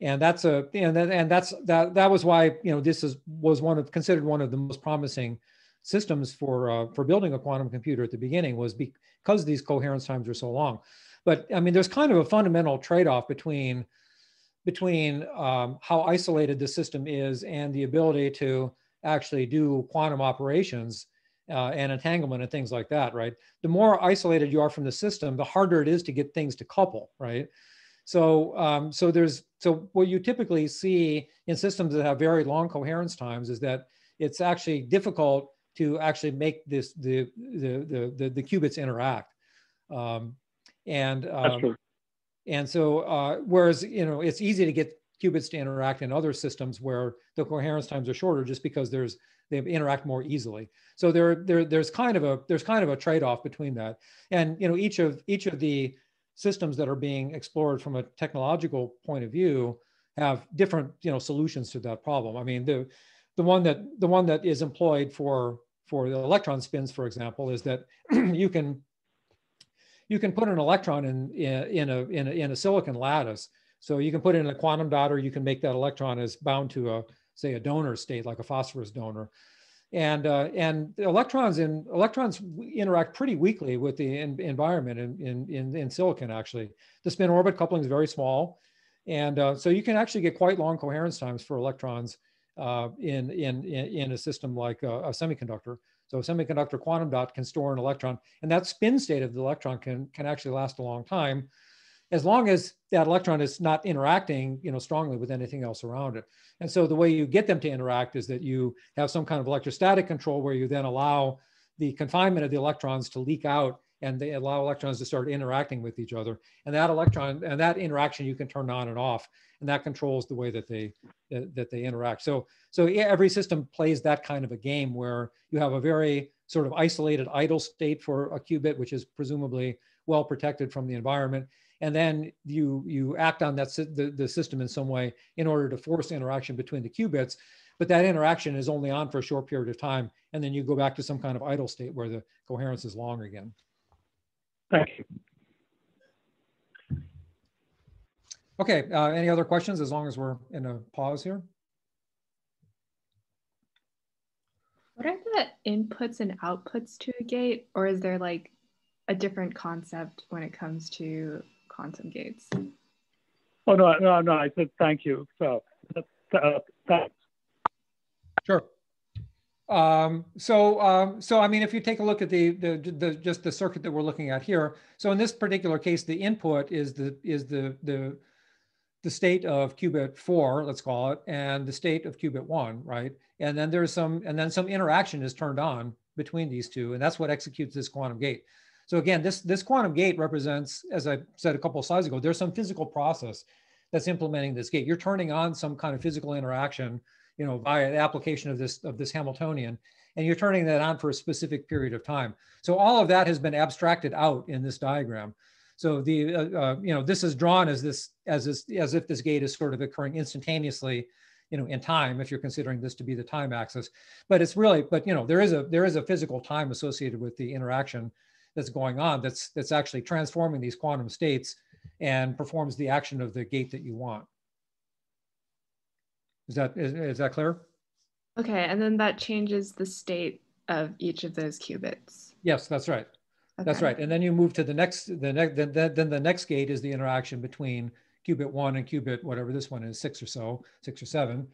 And that's a and that, and that's that that was why you know this is was one of considered one of the most promising systems for uh, for building a quantum computer at the beginning was because these coherence times are so long. But I mean, there's kind of a fundamental trade-off between between um, how isolated the system is and the ability to actually do quantum operations uh, and entanglement and things like that, right? The more isolated you are from the system, the harder it is to get things to couple, right? So, um, so there's so what you typically see in systems that have very long coherence times is that it's actually difficult to actually make this the the the the, the qubits interact, um, and um, and so uh, whereas you know it's easy to get qubits to interact in other systems where the coherence times are shorter just because there's they interact more easily. So there, there, there's kind of a there's kind of a trade-off between that. And you know, each of each of the systems that are being explored from a technological point of view have different you know solutions to that problem. I mean, the the one that the one that is employed for for the electron spins, for example, is that you can you can put an electron in in a, in a in a silicon lattice. So you can put in a quantum dot, or you can make that electron as bound to a say a donor state like a phosphorus donor. And uh, and electrons in electrons interact pretty weakly with the in, environment in, in, in in silicon actually. The spin orbit coupling is very small. And uh, so you can actually get quite long coherence times for electrons uh, in, in in a system like a, a, semiconductor. So a semiconductor quantum dot can store an electron and that spin state of the electron can can actually last a long time as long as that electron is not interacting you know strongly with anything else around it and so the way you get them to interact is that you have some kind of electrostatic control where you then allow the confinement of the electrons to leak out and they allow electrons to start interacting with each other. And that electron and that interaction you can turn on and off, and that controls the way that they that, they interact. So so every system plays that kind of a game where you have a very sort of isolated idle state for a qubit, which is presumably well protected from the environment and then you you act on that the, the system in some way in order to force interaction between the qubits but that interaction is only on for a short period of time and then you go back to some kind of idle state where the coherence is long again. Thank you. Okay uh, any other questions as long as we're in a pause here? What are the inputs and outputs to a gate or is there like a different concept when it comes to quantum gates. Oh, no, no, no, I said thank you. So, uh, thanks. Sure. Um, so, um, so I mean, if you take a look at the, the, the, just the circuit that we're looking at here. So in this particular case, the input is the, is the, the, the state of qubit four, let's call it, and the state of qubit one, right? And then there's some, and then some interaction is turned on between these two, and that's what executes this quantum gate. So again, this, this quantum gate represents, as I said a couple of slides ago, there's some physical process that's implementing this gate. You're turning on some kind of physical interaction, you know, via the application of this, of this Hamiltonian, and you're turning that on for a specific period of time. So all of that has been abstracted out in this diagram. So the, uh, uh, you know, this is drawn as this, as this, as if this gate is sort of occurring instantaneously, you know, in time, if you're considering this to be the time axis. But it's really, but you know, there is a there is a physical time associated with the interaction that's going on that's that's actually transforming these quantum states and performs the action of the gate that you want. Is that is, is that clear? Okay, and then that changes the state of each of those qubits. Yes, that's right. Okay. That's right. And then you move to the next, the next, then, then the next gate is the interaction between qubit one and qubit, whatever this one is, six or so, six or seven,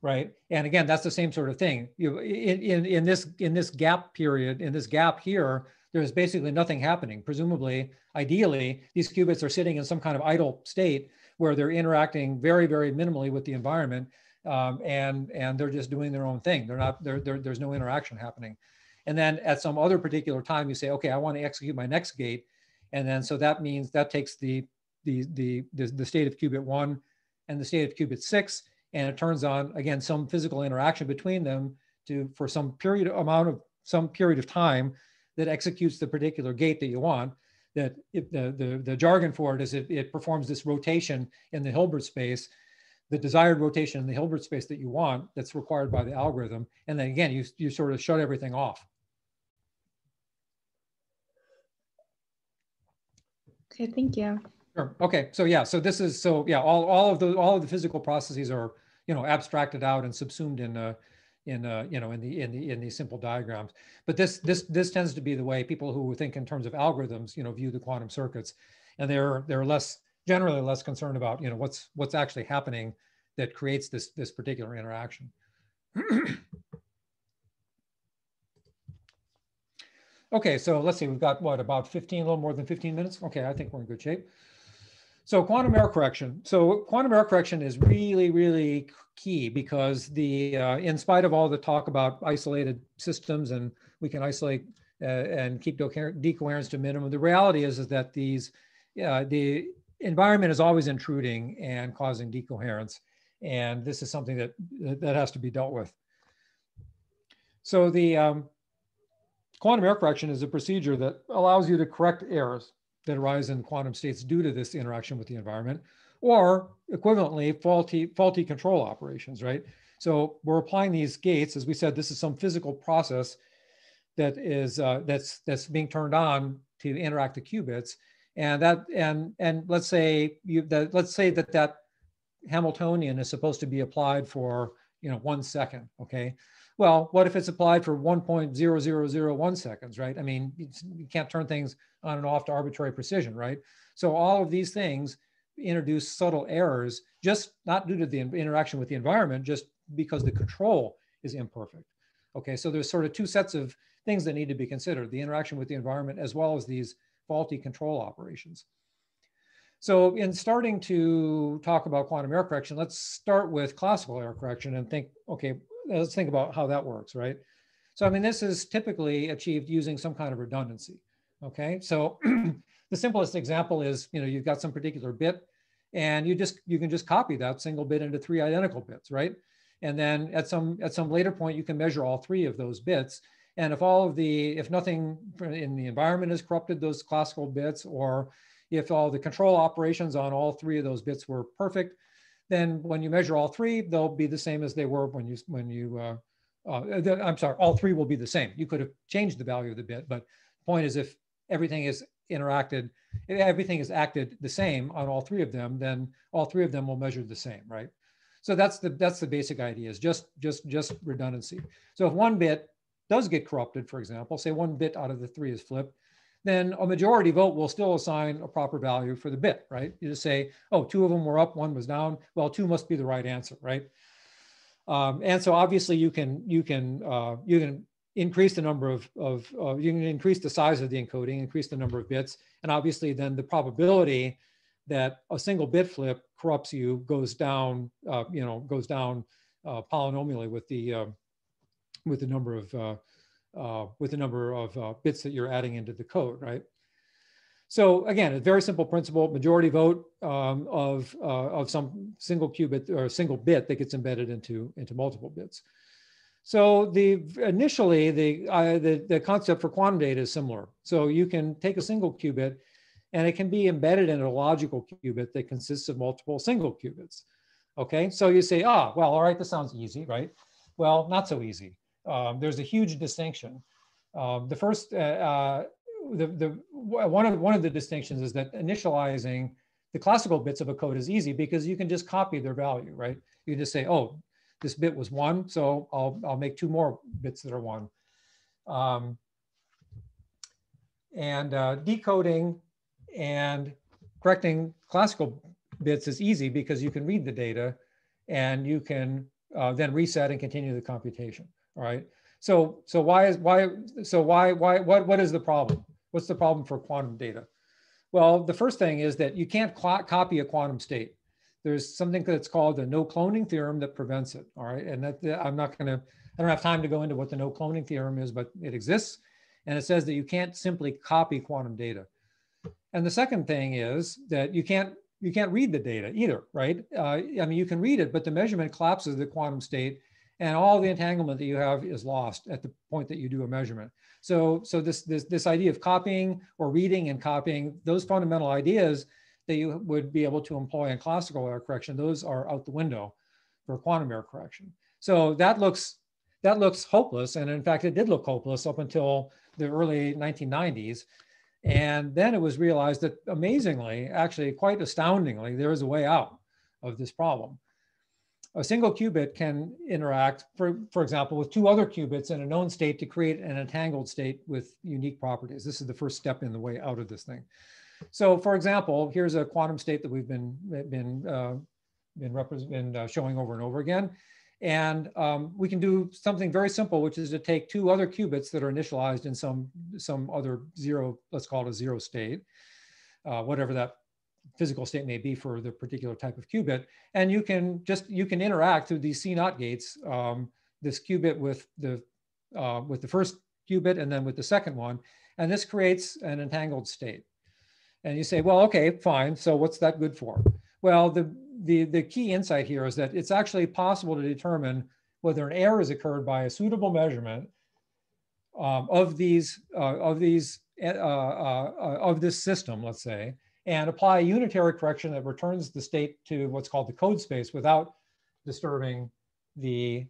right? And again, that's the same sort of thing. You in, in, in this in this gap period, in this gap here, there's basically nothing happening. Presumably, ideally, these qubits are sitting in some kind of idle state where they're interacting very, very minimally with the environment, um, and and they're just doing their own thing. They're not they're, they're, there's no interaction happening. And then at some other particular time, you say, okay, I want to execute my next gate, and then so that means that takes the the the the, the state of qubit one and the state of qubit six, and it turns on again some physical interaction between them to for some period amount of some period of time that executes the particular gate that you want. That it, the, the, the jargon for it is it, it performs this rotation in the Hilbert space, the desired rotation in the Hilbert space that you want that's required by the algorithm. And then again, you, you sort of shut everything off. Okay, thank you. Sure. Okay, so yeah, so this is so yeah, all, all of the all of the physical processes are you know abstracted out and subsumed in uh, in uh, you know in the in the in these simple diagrams. But this this this tends to be the way people who think in terms of algorithms you know view the quantum circuits, and they're they're less generally less concerned about you know what's what's actually happening that creates this this particular interaction. okay, so let's see, we've got what about 15, a little more than 15 minutes. Okay, I think we're in good shape. So quantum error correction. So quantum error correction is really, really key because the, uh, in spite of all the talk about isolated systems and we can isolate uh, and keep decoherence to minimum, the reality is, is that these, uh, the environment is always intruding and causing decoherence. And this is something that, that has to be dealt with. So the um, quantum error correction is a procedure that allows you to correct errors that arise in quantum states due to this interaction with the environment, or equivalently, faulty, faulty control operations, right? So we're applying these gates, as we said, this is some physical process that is uh, that's that's being turned on to interact the qubits, and that and and let's say you that let's say that that Hamiltonian is supposed to be applied for you know one second, okay? Well, what if it's applied for 1.0001 seconds, right? I mean, you can't turn things on and off to arbitrary precision, right? So all of these things introduce subtle errors, just not due to the interaction with the environment, just because the control is imperfect. Okay, so there's sort of two sets of things that need to be considered, the interaction with the environment as well as these faulty control operations. So in starting to talk about quantum error correction, let's start with classical error correction and think, okay, let's think about how that works, right? So, I mean, this is typically achieved using some kind of redundancy, okay? So the simplest example is, you know, you've got some particular bit and you just, you can just copy that single bit into three identical bits, right? And then at some, at some later point, you can measure all three of those bits. And if all of the, if nothing in the environment has corrupted those classical bits, or if all the control operations on all three of those bits were perfect, then when you measure all three, they'll be the same as they were when you, when you uh, uh, I'm sorry, all three will be the same. You could have changed the value of the bit, but the point is if everything is interacted, if everything is acted the same on all three of them, then all three of them will measure the same, right? So that's the that's the basic idea is just just just redundancy. So if one bit does get corrupted, for example, say one bit out of the three is flipped, then a majority vote will still assign a proper value for the bit, right? You just say, oh, two of them were up, one was down. Well, two must be the right answer, right? Um, and so obviously you can you can uh, you can increase the number of, of uh, you can increase the size of the encoding, increase the number of bits, and obviously then the probability that a single bit flip corrupts you goes down, uh, you know, goes down uh, polynomially with the uh, with the number of uh, with the number of uh, bits that you're adding into the code, right? So again, a very simple principle, majority vote um, of, uh, of some single qubit or single bit that gets embedded into, into multiple bits. So the initially the, uh, the, the concept for quantum data is similar. So you can take a single qubit and it can be embedded in a logical qubit that consists of multiple single qubits. Okay, so you say, ah, well, all right, this sounds easy, right? Well, not so easy um, there's a huge distinction. Um, the first, uh, uh, the, the, one, of, one of the distinctions is that initializing the classical bits of a code is easy because you can just copy their value, right? You just say, oh, this bit was one, so I'll, I'll make two more bits that are one. Um, and uh, decoding and correcting classical bits is easy because you can read the data and you can uh, then reset and continue the computation. Right. So so why is why so why why what what is the problem? What's the problem for quantum data? Well, the first thing is that you can't copy a quantum state. There's something that's called the no cloning theorem that prevents it. All right, and that, I'm not going to. I don't have time to go into what the no cloning theorem is, but it exists, and it says that you can't simply copy quantum data. And the second thing is that you can't you can't read the data either, right? Uh, I mean, you can read it, but the measurement collapses the quantum state and all the entanglement that you have is lost at the point that you do a measurement. So, so this, this, this idea of copying or reading and copying, those fundamental ideas that you would be able to employ in classical error correction, those are out the window for quantum error correction. So that looks, that looks hopeless. And in fact, it did look hopeless up until the early 1990s. And then it was realized that amazingly, actually quite astoundingly, there is a way out of this problem a single qubit can interact, for, for example, with two other qubits in a known state to create an entangled state with unique properties. This is the first step in the way out of this thing. So for example, here's a quantum state that we've been, been, uh, been, been uh, showing over and over again. And um, we can do something very simple, which is to take two other qubits that are initialized in some, some other zero, let's call it a zero state, uh, whatever that physical state may be for the particular type of qubit. And you can just, you can interact through these CNOT gates, um, this qubit with the, uh, with the first qubit and then with the second one. And this creates an entangled state. And you say, well, okay, fine. So what's that good for? Well, the, the, the key insight here is that it's actually possible to determine whether an error has occurred by a suitable measurement um, of these, uh, of these, uh, uh, uh, of this system, let's say, and apply a unitary correction that returns the state to what's called the code space without disturbing the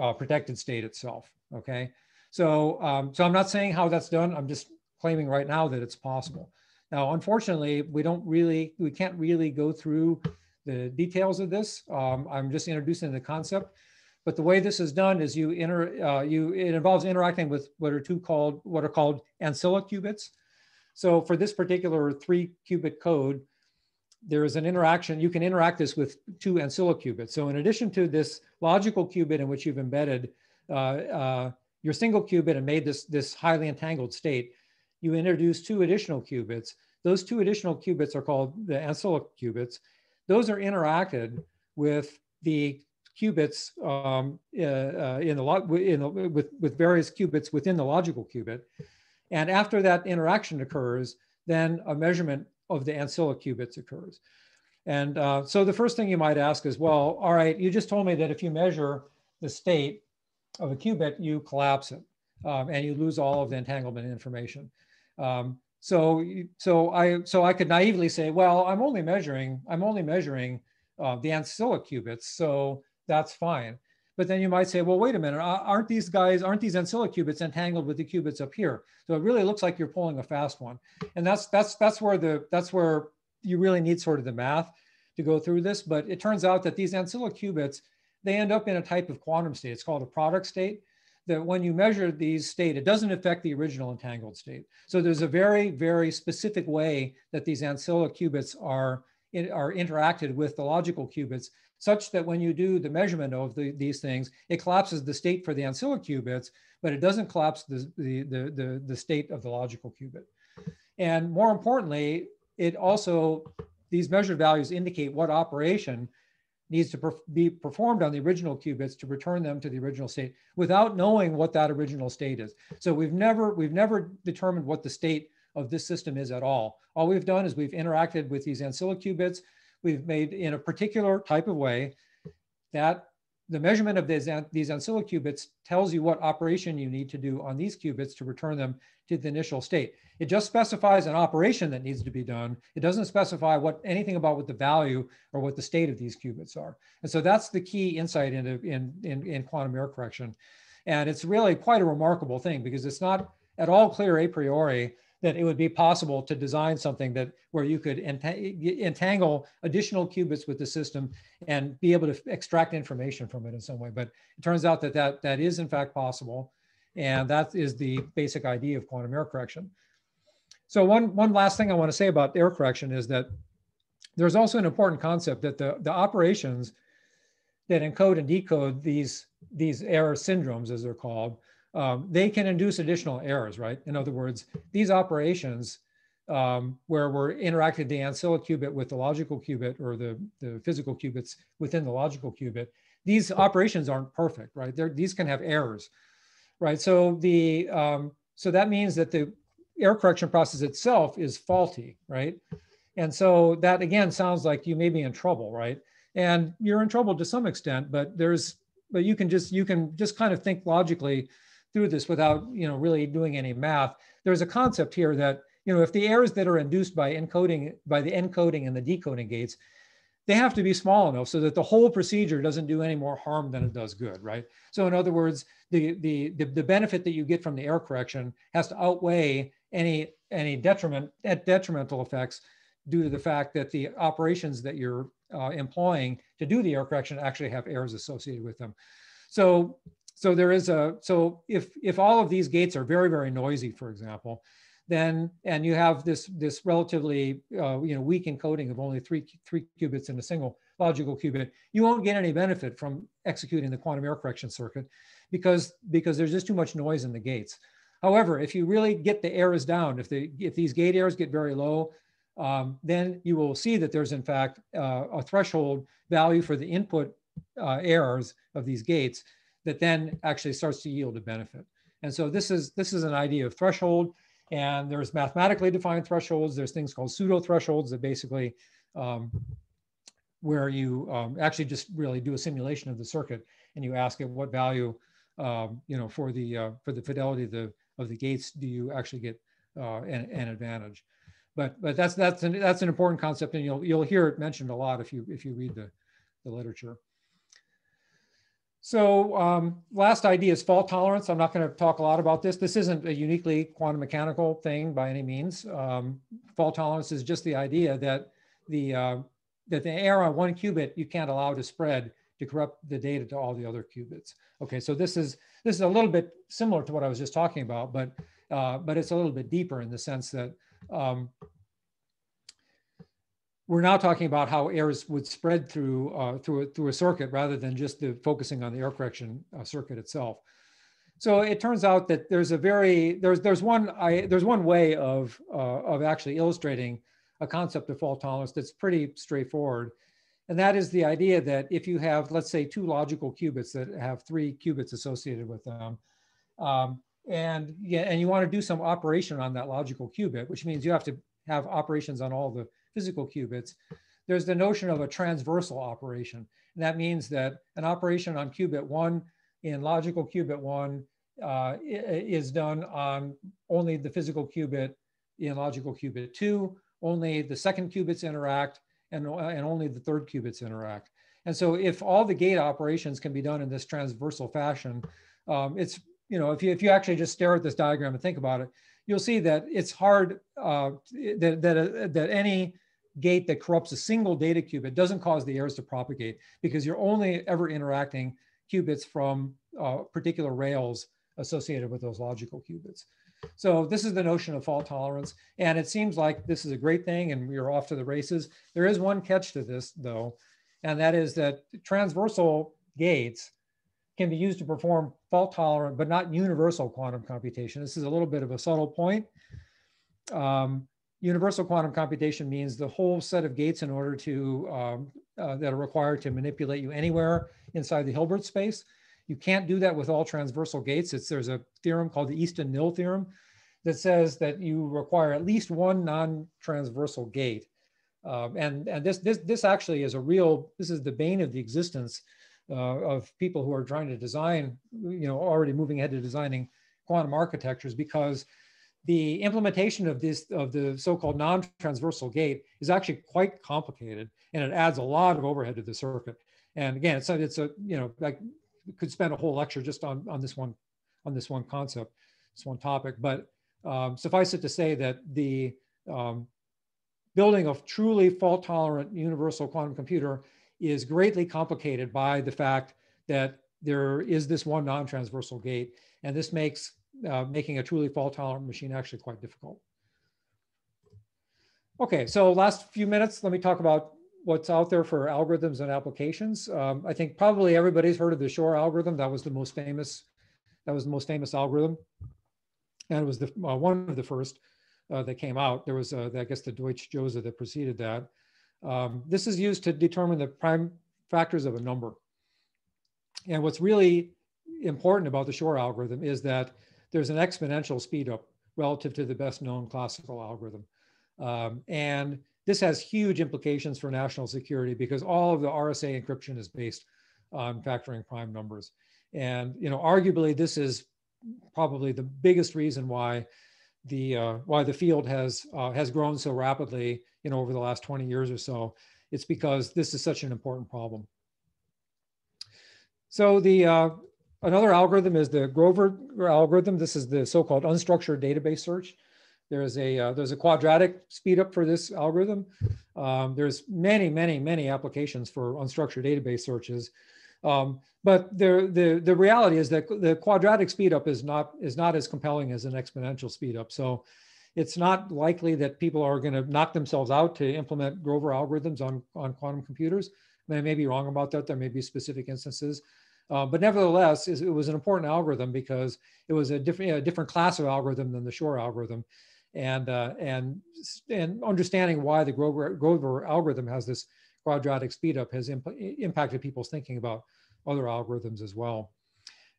uh, protected state itself, okay? So, um, so I'm not saying how that's done. I'm just claiming right now that it's possible. Now, unfortunately, we don't really, we can't really go through the details of this. Um, I'm just introducing the concept. But the way this is done is you inter, uh, you it involves interacting with what are two called what are called ancilla qubits. So for this particular three qubit code, there is an interaction. You can interact this with two ancilla qubits. So in addition to this logical qubit in which you've embedded uh, uh, your single qubit and made this this highly entangled state, you introduce two additional qubits. Those two additional qubits are called the ancilla qubits. Those are interacted with the qubits um, uh, uh, in the in the, with with various qubits within the logical qubit, and after that interaction occurs, then a measurement of the ancilla qubits occurs. And uh, so the first thing you might ask is, well, all right, you just told me that if you measure the state of a qubit, you collapse it um, and you lose all of the entanglement information. Um, so, so I, so I could naively say, well, I'm only measuring, I'm only measuring uh, the ancilla qubits, so that's fine. But then you might say, well, wait a minute, aren't these guys, aren't these ancilla qubits entangled with the qubits up here? So it really looks like you're pulling a fast one. And that's, that's, that's where the, that's where you really need sort of the math to go through this. But it turns out that these ancilla qubits, they end up in a type of quantum state. It's called a product state that when you measure these state, it doesn't affect the original entangled state. So there's a very, very specific way that these ancilla qubits are, are interacted with the logical qubits such that when you do the measurement of the, these things, it collapses the state for the ancilla qubits, but it doesn't collapse the, the, the, the, the state of the logical qubit. And more importantly, it also, these measured values indicate what operation needs to be performed on the original qubits to return them to the original state without knowing what that original state is. So we've never, we've never determined what the state of this system is at all. All we've done is we've interacted with these ancilla qubits. We've made in a particular type of way that the measurement of these, these ancilla qubits tells you what operation you need to do on these qubits to return them to the initial state. It just specifies an operation that needs to be done. It doesn't specify what anything about what the value or what the state of these qubits are. And so that's the key insight into in, in, in quantum error correction. And it's really quite a remarkable thing because it's not at all clear a priori that it would be possible to design something that where you could entangle additional qubits with the system and be able to extract information from it in some way. But it turns out that that, that is in fact possible. And that is the basic idea of quantum error correction. So one, one last thing I want to say about error correction is that there's also an important concept that the, the operations that encode and decode these, these error syndromes, as they're called, um, they can induce additional errors, right? In other words, these operations um, where we're interacting the ancilla qubit with the logical qubit or the, the physical qubits within the logical qubit, these operations aren't perfect, right? They're, these can have errors, right? So the um, so that means that the error correction process itself is faulty, right? And so that again sounds like you may be in trouble, right? And you're in trouble to some extent, but there's but you can just you can just kind of think logically through this without you know really doing any math. There's a concept here that you know if the errors that are induced by encoding by the encoding and the decoding gates, they have to be small enough so that the whole procedure doesn't do any more harm than it does good, right? So in other words, the the the, the benefit that you get from the error correction has to outweigh any any detriment detrimental effects due to the fact that the operations that you're uh, employing to do the error correction actually have errors associated with them. So so there is a, so if, if all of these gates are very, very noisy, for example, then, and you have this, this relatively, uh, you know, weak encoding of only three, three qubits in a single logical qubit, you won't get any benefit from executing the quantum error correction circuit because, because there's just too much noise in the gates. However, if you really get the errors down, if, the, if these gate errors get very low, um, then you will see that there's in fact uh, a threshold value for the input uh, errors of these gates that then actually starts to yield a benefit. And so this is, this is an idea of threshold and there's mathematically defined thresholds. There's things called pseudo thresholds that basically um, where you um, actually just really do a simulation of the circuit and you ask it what value, um, you know, for the uh, for the fidelity of the of the gates do you actually get uh, an, an, advantage. But but that's that's an that's an important concept and you'll you'll hear it mentioned a lot if you if you read the the literature. So um, last idea is fault tolerance. I'm not going to talk a lot about this. This isn't a uniquely quantum mechanical thing by any means. Um, fault tolerance is just the idea that the uh, that the error on one qubit you can't allow to spread to corrupt the data to all the other qubits. Okay, so this is this is a little bit similar to what I was just talking about, but uh, but it's a little bit deeper in the sense that um, we're now talking about how errors would spread through uh, through a, through a circuit rather than just the focusing on the error correction uh, circuit itself. So it turns out that there's a very there's there's one I, there's one way of uh, of actually illustrating a concept of fault tolerance that's pretty straightforward, and that is the idea that if you have let's say two logical qubits that have three qubits associated with them, um, and yeah, and you want to do some operation on that logical qubit, which means you have to have operations on all the physical qubits, there's the notion of a transversal operation. And that means that an operation on qubit one in logical qubit one uh, is done on only the physical qubit in logical qubit two, only the second qubits interact, and, and only the third qubits interact. And so if all the gate operations can be done in this transversal fashion, um, it's, you know, if you, if you actually just stare at this diagram and think about it, you'll see that it's hard uh, that, that, uh, that any gate that corrupts a single data qubit doesn't cause the errors to propagate because you're only ever interacting qubits from uh, particular rails associated with those logical qubits. So this is the notion of fault tolerance. And it seems like this is a great thing and we're off to the races. There is one catch to this though, and that is that transversal gates can be used to perform fault tolerant, but not universal quantum computation. This is a little bit of a subtle point. Um, universal quantum computation means the whole set of gates in order to um, uh, that are required to manipulate you anywhere inside the Hilbert space. You can't do that with all transversal gates. It's, there's a theorem called the Eastin-Knill theorem that says that you require at least one non-transversal gate. Um, and and this, this, this actually is a real, this is the bane of the existence uh, of people who are trying to design, you know, already moving ahead to designing quantum architectures because the implementation of this of the so-called non-transversal gate is actually quite complicated and it adds a lot of overhead to the circuit. And again it's a, it's a you know like could spend a whole lecture just on on this one on this one concept this one topic. But um, suffice it to say that the um, building of truly fault tolerant universal quantum computer is greatly complicated by the fact that there is this one non-transversal gate and this makes uh, making a truly fault tolerant machine actually quite difficult. Okay, so last few minutes, let me talk about what's out there for algorithms and applications. Um, I think probably everybody's heard of the Shor algorithm. That was the most famous, that was the most famous algorithm. And it was the, uh, one of the first uh, that came out. There was, uh, I guess, the Deutsch Jozsa that preceded that. Um, this is used to determine the prime factors of a number. And what's really important about the Shor algorithm is that there's an exponential speed up relative to the best known classical algorithm. Um, and this has huge implications for national security because all of the RSA encryption is based on factoring prime numbers. And you know, arguably, this is probably the biggest reason why the uh, why the field has uh, has grown so rapidly, you know, over the last 20 years or so. It's because this is such an important problem. So the uh, Another algorithm is the Grover algorithm. This is the so-called unstructured database search. There's a, uh, there's a quadratic speedup for this algorithm. Um, there's many, many, many applications for unstructured database searches. Um, but the, the, the reality is that the quadratic speedup is not, is not as compelling as an exponential speedup. So it's not likely that people are going to knock themselves out to implement Grover algorithms on, on quantum computers. I may be wrong about that. There may be specific instances. Uh, but nevertheless, it was an important algorithm because it was a different, a different class of algorithm than the Shor algorithm. And, uh, and, and understanding why the Grover, Grover algorithm has this quadratic speedup has imp impacted people's thinking about other algorithms as well.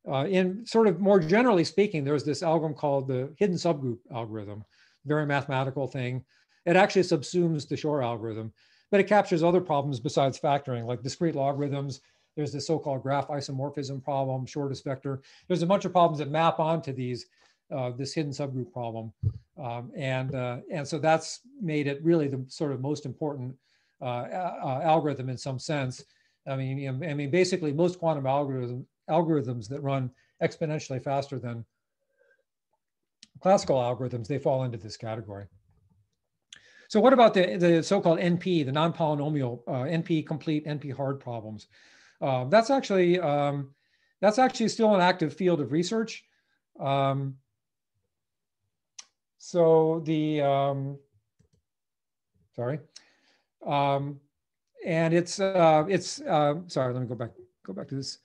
Uh, in sort of more generally speaking, there's this algorithm called the hidden subgroup algorithm, very mathematical thing. It actually subsumes the Shor algorithm, but it captures other problems besides factoring, like discrete logarithms. There's the so-called graph isomorphism problem, shortest vector. There's a bunch of problems that map onto these, uh, this hidden subgroup problem. Um, and, uh, and so that's made it really the sort of most important uh, algorithm in some sense. I mean, I mean, basically most quantum algorithm, algorithms that run exponentially faster than classical algorithms, they fall into this category. So what about the, the so-called NP, the non-polynomial uh, NP complete, NP hard problems? Uh, that's actually um, that's actually still an active field of research. Um, so the um, sorry, um, and it's uh, it's uh, sorry. Let me go back go back to this.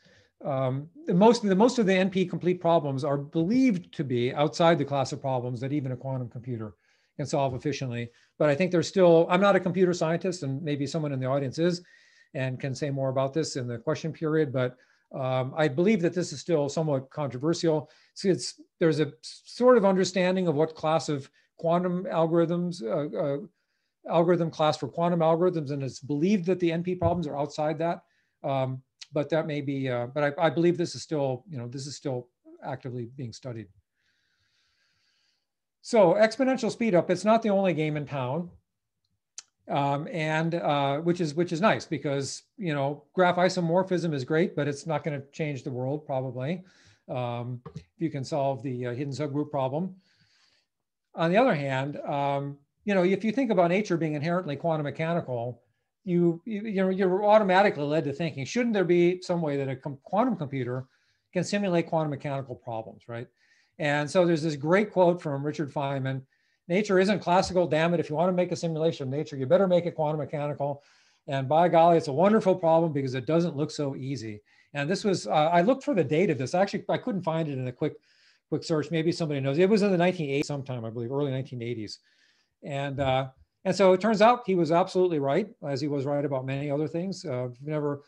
Um, the most the most of the NP complete problems are believed to be outside the class of problems that even a quantum computer can solve efficiently. But I think there's still I'm not a computer scientist, and maybe someone in the audience is, and can say more about this in the question period. But um, I believe that this is still somewhat controversial. So it's there's a sort of understanding of what class of quantum algorithms. Uh, uh, algorithm class for quantum algorithms, and it's believed that the NP problems are outside that. Um, but that may be, uh, but I, I, believe this is still, you know, this is still actively being studied. So exponential speed up, it's not the only game in town. Um, and uh, which is which is nice because you know graph isomorphism is great, but it's not going to change the world probably. Um, if you can solve the uh, hidden subgroup problem. On the other hand, um, you know, if you think about nature being inherently quantum mechanical, you, you, you know, you're automatically led to thinking, shouldn't there be some way that a quantum computer can simulate quantum mechanical problems, right? And so there's this great quote from Richard Feynman, nature isn't classical, damn it, if you want to make a simulation of nature, you better make it quantum mechanical. And by golly, it's a wonderful problem because it doesn't look so easy. And this was, uh, I looked for the date of this. Actually, I couldn't find it in a quick, quick search. Maybe somebody knows. It was in the 1980s sometime, I believe, early 1980s. And, uh, and so it turns out he was absolutely right, as he was right about many other things. Uh, never,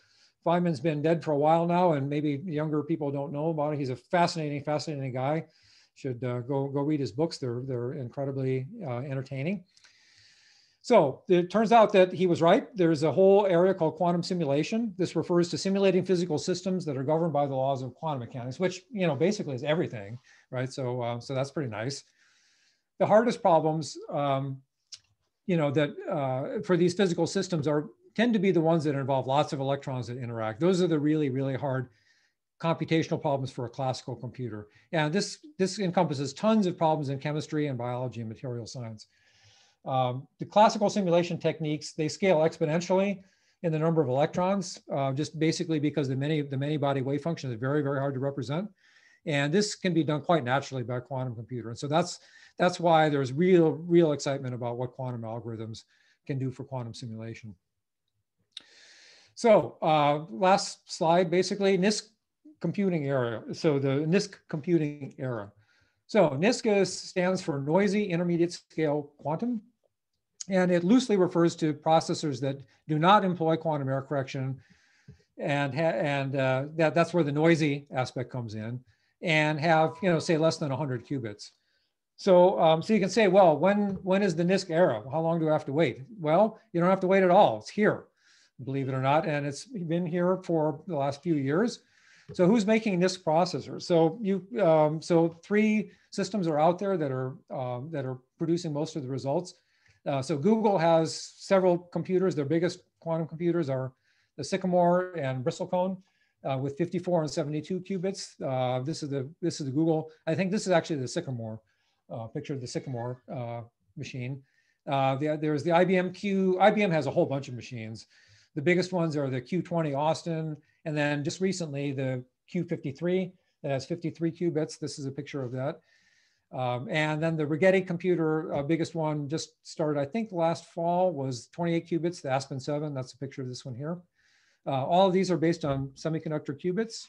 Feynman's been dead for a while now, and maybe younger people don't know about it. He's a fascinating, fascinating guy. Should uh, go go read his books. They're they're incredibly uh, entertaining. So it turns out that he was right. There's a whole area called quantum simulation. This refers to simulating physical systems that are governed by the laws of quantum mechanics, which you know basically is everything, right? So uh, so that's pretty nice the hardest problems, um, you know, that uh, for these physical systems are tend to be the ones that involve lots of electrons that interact. Those are the really, really hard computational problems for a classical computer. And this, this encompasses tons of problems in chemistry and biology and material science. Um, the classical simulation techniques, they scale exponentially in the number of electrons, uh, just basically because the many, the many body wave function is very, very hard to represent. And this can be done quite naturally by a quantum computer. And so that's, that's why there's real, real excitement about what quantum algorithms can do for quantum simulation. So uh, last slide, basically NISQ computing era. So the NISQ computing era. So NISQ stands for Noisy Intermediate Scale Quantum. And it loosely refers to processors that do not employ quantum error correction. And, and uh, that, that's where the noisy aspect comes in and have, you know, say less than 100 qubits. So, um, so you can say, well, when, when is the NISQ era? How long do I have to wait? Well, you don't have to wait at all. It's here, believe it or not. And it's been here for the last few years. So who's making this processor? So you, um, so three systems are out there that are, um, that are producing most of the results. Uh, so Google has several computers. Their biggest quantum computers are the Sycamore and Bristlecone. Uh, with 54 and 72 qubits. Uh, this is the this is the Google. I think this is actually the Sycamore uh, picture of the Sycamore uh, machine. Uh, the, there's the IBM Q, IBM has a whole bunch of machines. The biggest ones are the Q20 Austin, and then just recently the Q53 that has 53 qubits. This is a picture of that. Um, and then the Rigetti computer, uh, biggest one, just started, I think last fall, was 28 qubits, the Aspen 7. That's a picture of this one here. Uh, all of these are based on semiconductor qubits,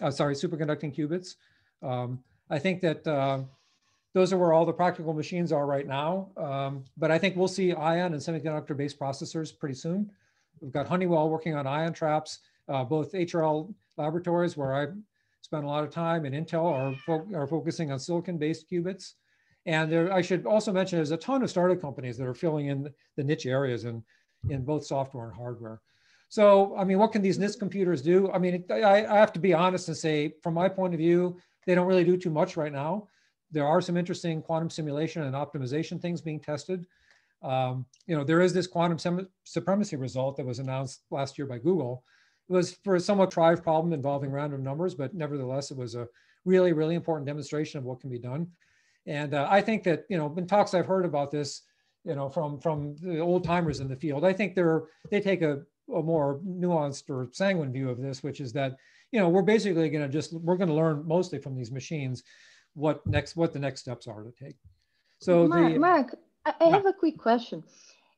uh, sorry, superconducting qubits. Um, I think that uh, those are where all the practical machines are right now. Um, but I think we'll see ion and semiconductor-based processors pretty soon. We've got Honeywell working on ion traps, uh, both HRL laboratories where I spent a lot of time and Intel are, fo are focusing on silicon-based qubits. And there, I should also mention there's a ton of startup companies that are filling in the niche areas in, in both software and hardware. So, I mean, what can these NISQ computers do? I mean, I, I have to be honest and say, from my point of view, they don't really do too much right now. There are some interesting quantum simulation and optimization things being tested. Um, you know, there is this quantum supremacy result that was announced last year by Google. It was for a somewhat tried problem involving random numbers, but nevertheless, it was a really, really important demonstration of what can be done. And uh, I think that, you know, in talks I've heard about this, you know, from, from the old timers in the field, I think they're, they take a, a more nuanced or sanguine view of this, which is that, you know, we're basically going to just, we're going to learn mostly from these machines what next, what the next steps are to take. So Mark, the, Mark I, I have a quick question,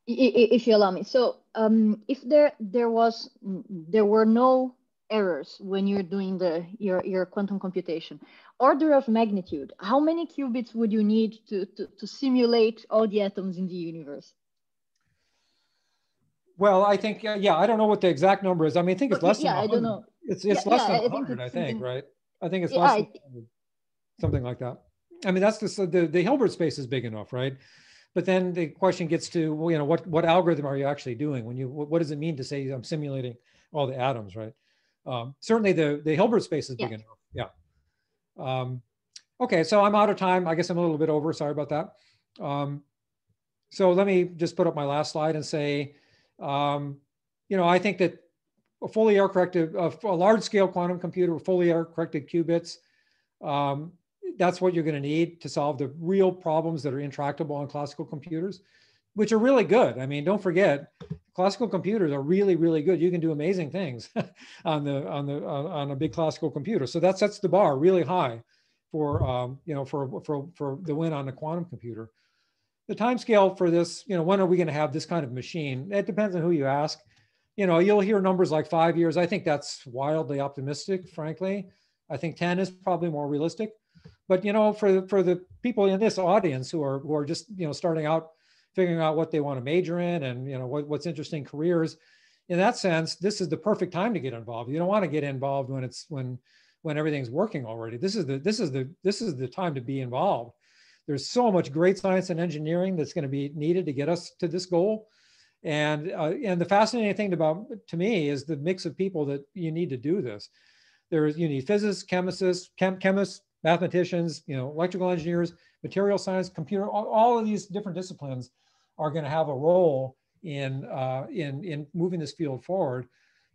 if you allow me. So um, if there, there was, there were no errors when you're doing the your, your quantum computation order of magnitude how many qubits would you need to, to, to simulate all the atoms in the universe? Well i think yeah i don't know what the exact number is. I mean i think it's less yeah, than 100. i don't know. It's, it's yeah, less yeah, than 100 i think, I think right? I think it's less than something like that. I mean that's the, the the hilbert space is big enough right but then the question gets to well, you know what what algorithm are you actually doing when you what does it mean to say i'm simulating all the atoms right um, certainly the, the Hilbert space is big yeah. enough. Yeah. Um, okay, so I'm out of time. I guess I'm a little bit over. Sorry about that. Um, so let me just put up my last slide and say, um, you know, I think that a fully error corrected, a, a large scale quantum computer with fully error corrected qubits, um, that's what you're going to need to solve the real problems that are intractable on classical computers, which are really good. I mean, don't forget, classical computers are really, really good. You can do amazing things on the on the on a big classical computer. So that sets the bar really high for um, you know for for for the win on the quantum computer. The time scale for this, you know, when are we going to have this kind of machine? It depends on who you ask. You know, you'll hear numbers like five years. I think that's wildly optimistic, frankly. I think 10 is probably more realistic. But you know, for for the people in this audience who are who are just you know starting out figuring out what they want to major in and you know what, what's interesting careers in that sense this is the perfect time to get involved. You don't want to get involved when it's when when everything's working already. This is the this is the this is the time to be involved. There's so much great science and engineering that's going to be needed to get us to this goal. And uh, and the fascinating thing about to me is the mix of people that you need to do this. There's you need physicists chemists chem, chemists mathematicians you know electrical engineers material science computer all, all of these different disciplines are going to have a role in, uh, in, in moving this field forward.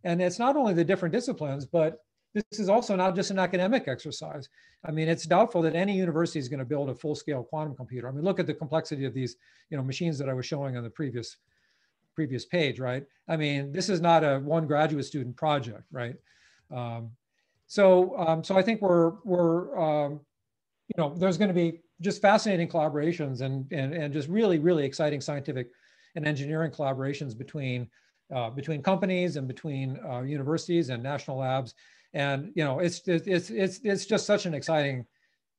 And it's not only the different disciplines, but this is also not just an academic exercise. I mean, it's doubtful that any university is going to build a full-scale quantum computer. I mean, look at the complexity of these, you know, machines that I was showing on the previous previous page, right? I mean, this is not a one graduate student project, right? Um, so, um, so I think we're we're um, you know, there's going to be just fascinating collaborations and, and, and just really, really exciting scientific and engineering collaborations between, uh, between companies and between uh, universities and national labs. And, you know, it's, it's, it's, it's just such an exciting,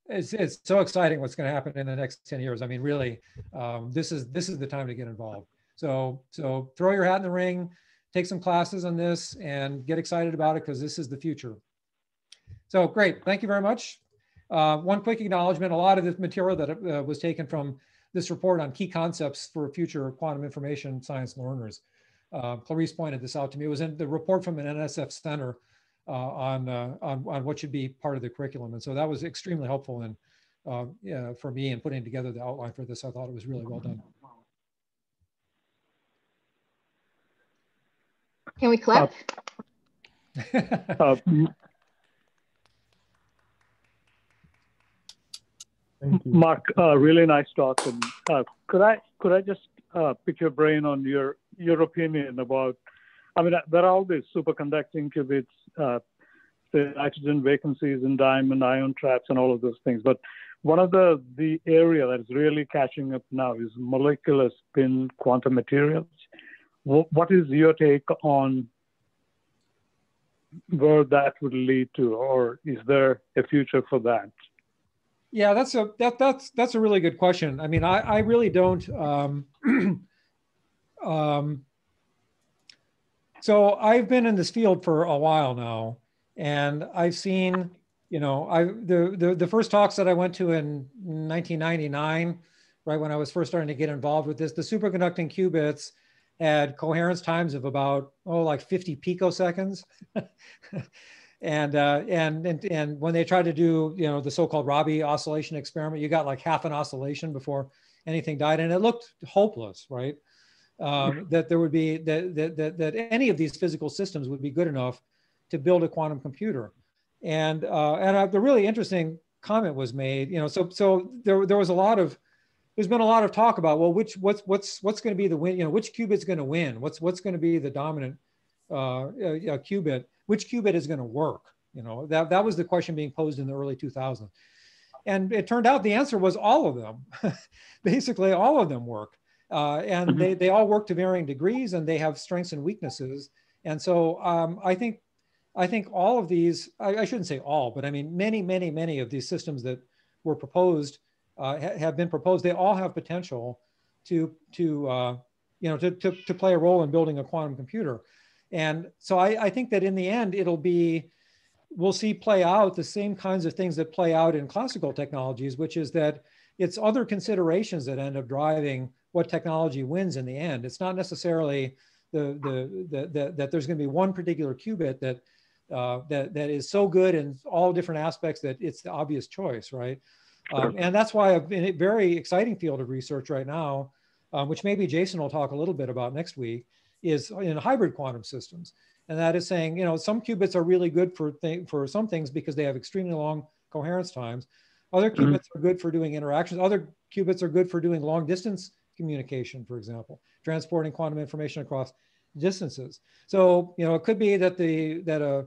it's, it's so exciting what's going to happen in the next 10 years. I mean, really, um, this is, this is the time to get involved. So, so throw your hat in the ring, take some classes on this and get excited about it because this is the future. So great. Thank you very much. Uh, one quick acknowledgement, a lot of this material that uh, was taken from this report on key concepts for future quantum information science learners. Uh, Clarice pointed this out to me. It was in the report from an NSF center uh, on, uh, on, on, what should be part of the curriculum. And so that was extremely helpful in, uh, yeah, for me in putting together the outline for this. I thought it was really well done. Can we clap? Mark, uh, really nice talk. And uh, could I could I just uh, pick your brain on your your opinion about? I mean, there are all these superconducting qubits, uh, the nitrogen vacancies in diamond ion traps, and all of those things. But one of the the area that is really catching up now is molecular spin quantum materials. what is your take on where that would lead to, or is there a future for that? Yeah, that's a that that's that's a really good question. I mean, I I really don't. Um, um, so I've been in this field for a while now, and I've seen, you know, I the the, the first talks that I went to in 1999, right when I was first starting to get involved with this, the superconducting qubits had coherence times of about oh like 50 picoseconds. and, uh, and and and when they tried to do you know the so-called Rabi oscillation experiment, you got like half an oscillation before anything died, and it looked hopeless, right? Um, that there would be that, that that that any of these physical systems would be good enough to build a quantum computer, and uh, and uh, the really interesting comment was made, you know, so so there there was a lot of there's been a lot of talk about well which what's what's what's going to be the win you know which qubit's going to win? What's what's going to be the dominant uh, uh, qubit which qubit is going to work you know? That that was the question being posed in the early 2000s and it turned out the answer was all of them. Basically all of them work. Uh, and mm-hmm. they, they all work to varying degrees and they have strengths and weaknesses. And so um, i think i think all of these I, I shouldn't say all but i mean many many many of these systems that were proposed uh, ha have been proposed, they all have potential to, to, uh, you know, to, to, to, play a role in building a quantum computer. And so I, I think that in the end, it'll be, we'll see play out the same kinds of things that play out in classical technologies, which is that it's other considerations that end up driving what technology wins in the end. It's not necessarily the, the, the, the that there's going to be one particular qubit that, uh, that, that is so good in all different aspects that it's the obvious choice, right? Um, and that's why I've been a very exciting field of research right now, um, which maybe Jason will talk a little bit about next week, is in hybrid quantum systems. And that is saying, you know, some qubits are really good for, th for some things because they have extremely long coherence times. Other mm-hmm. qubits mm -hmm. are good for doing interactions. Other qubits are good for doing long distance communication, for example, transporting quantum information across distances. So, you know, it could be that the that a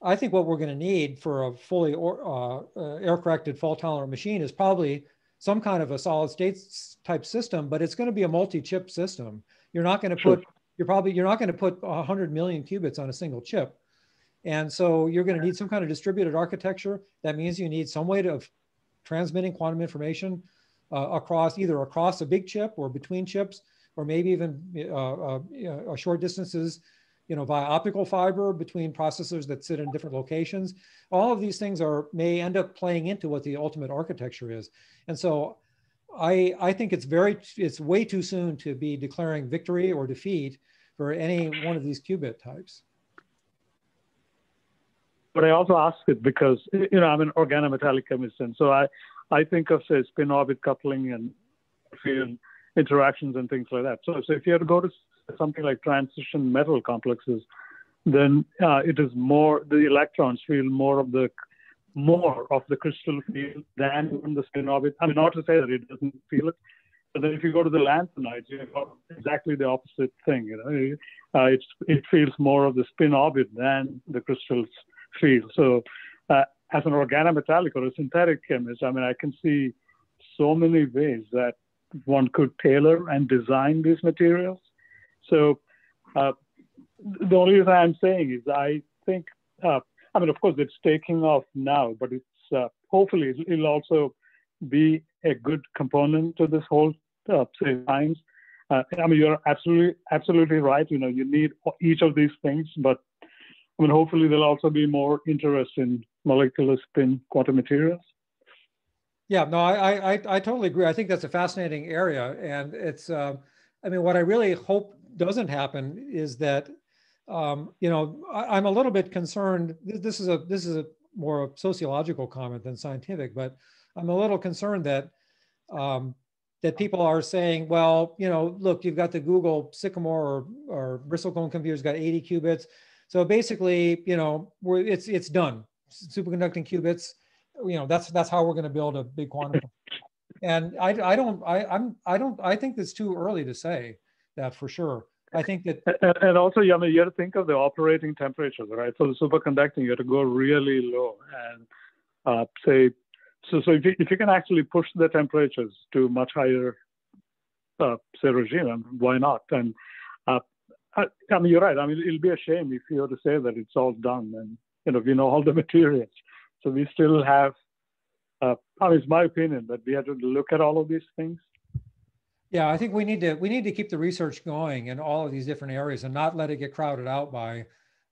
I think what we're going to need for a fully or, uh, uh, error corrected fault tolerant machine is probably some kind of a solid state type system, but it's going to be a multi-chip system. You're not going to put, you're probably, you're not going to put 100 million qubits on a single chip. And so you're going to need some kind of distributed architecture. That means you need some way to, of transmitting quantum information uh, across either across a big chip or between chips, or maybe even uh, uh, short distances you know, via optical fiber between processors that sit in different locations. All of these things are may end up playing into what the ultimate architecture is. And so I, I think it's very, it's way too soon to be declaring victory or defeat for any one of these qubit types. But I also ask it because, you know, I'm an organometallic chemist. And so I, I think of say spin orbit coupling and field interactions and things like that. So, so if you have to go to something like transition metal complexes, then uh, it is more the electrons feel more of the more of the crystal field than the spin orbit. I mean, not to say that it doesn't feel it, but then if you go to the lanthanides, you have got exactly the opposite thing. You know, uh, it's it feels more of the spin orbit than the crystals feel. So, uh, as an organometallic or a synthetic chemist, I mean, I can see so many ways that one could tailor and design these materials so uh, the only reason I'm saying is I think, uh, I mean, of course, it's taking off now, but it's uh, hopefully it'll also be a good component to this whole uh, science. Uh, I mean, you're absolutely absolutely right. You know, you need each of these things, but I mean, hopefully there'll also be more interest in molecular spin quantum materials. Yeah, no, I, I, I totally agree. I think that's a fascinating area, and it's, uh, I mean, what I really hope doesn't happen is that um, you know I, am a little bit concerned. This is a this is a more sociological comment than scientific, but I'm a little concerned that um, that people are saying, well, you know, look, you've got the Google Sycamore or, or Bristlecone computer's got 80 qubits, so basically, you know, we're, it's it's done. Superconducting qubits, you know, that's that's how we're going to build a big quantum. and I, I don't I I'm I don't I think it's too early to say that for sure. I think that. And, and also, I mean, you have to think of the operating temperatures, right? For the superconducting, you have to go really low and uh, say, so, so if you, if you can actually push the temperatures to much higher, uh, say, regime, why not? And uh, I, I, mean, you're right. I mean, it'll be a shame if you were to say that it's all done and, you know, we know all the materials. So we still have, uh, I mean, it's my opinion that we have to look at all of these things. Yeah, I think we need to we need to keep the research going in all of these different areas and not let it get crowded out by,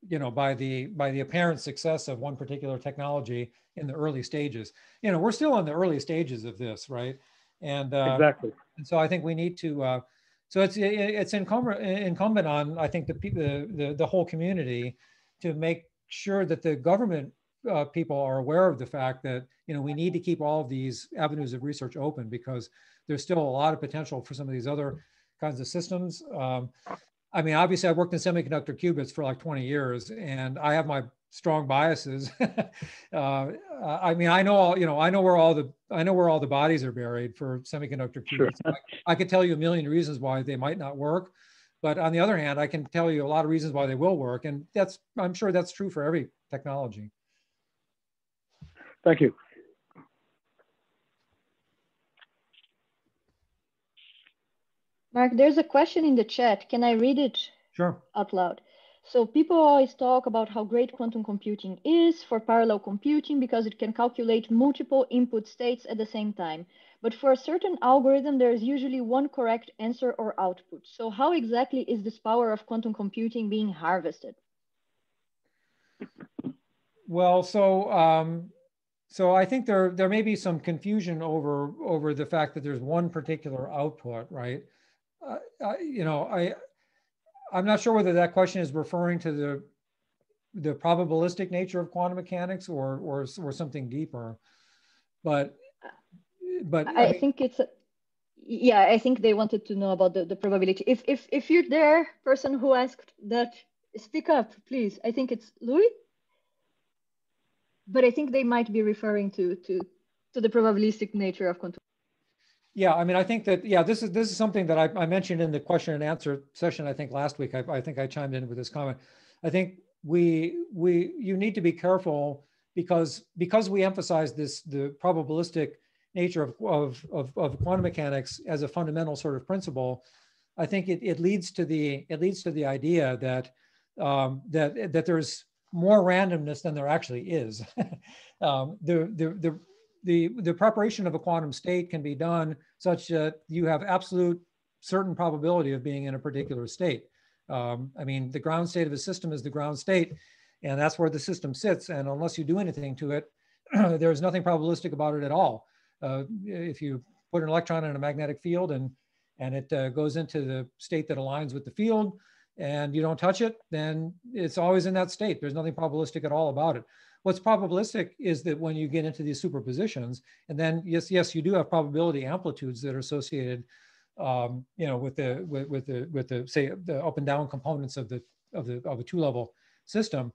you know, by the by the apparent success of one particular technology in the early stages. You know, we're still in the early stages of this, right? And uh, exactly. And so I think we need to. Uh, so it's it's incumbent incumbent on I think the the the, the whole community to make sure that the government uh, people are aware of the fact that you know we need to keep all of these avenues of research open because there's still a lot of potential for some of these other kinds of systems. Um, I mean, obviously, I worked in semiconductor qubits for like 20 years, and I have my strong biases. uh, I mean, I know all, you know, I know where all the, I know where all the bodies are buried for semiconductor qubits. Sure. I, I could tell you a million reasons why they might not work, but on the other hand, I can tell you a lot of reasons why they will work, and that's, I'm sure that's true for every technology. Thank you. Mark, there's a question in the chat. Can I read it sure. out loud? So people always talk about how great quantum computing is for parallel computing because it can calculate multiple input states at the same time. But for a certain algorithm, there is usually one correct answer or output. So how exactly is this power of quantum computing being harvested? Well, so um, so I think there there may be some confusion over over the fact that there's one particular output, right? Uh, you know, I I'm not sure whether that question is referring to the the probabilistic nature of quantum mechanics or or or something deeper, but but I, I mean, think it's. A, yeah, I think they wanted to know about the, the probability. If if if you're there, person who asked that, speak up, please. I think it's Louis, but I think they might be referring to to to the probabilistic nature of quantum. Yeah, I mean, I think that yeah, this is this is something that I, I mentioned in the question and answer session. I think last week, I, I think I chimed in with this comment. I think we we you need to be careful because because we emphasize this the probabilistic nature of, of, of, of quantum mechanics as a fundamental sort of principle. I think it, it leads to the it leads to the idea that um, that that there's more randomness than there actually is. um, the, the the the, the preparation of a quantum state can be done such that you have absolute certain probability of being in a particular state. Um, I mean, the ground state of a system is the ground state, and that's where the system sits. And unless you do anything to it, there's nothing probabilistic about it at all. Uh, if you put an electron in a magnetic field and and it uh, goes into the state that aligns with the field, and you don't touch it, then it's always in that state. There's nothing probabilistic at all about it. What's probabilistic is that when you get into these superpositions, and then yes, yes, you do have probability amplitudes that are associated, um, you know, with the with, with the with the say the up and down components of the of the of a two level system,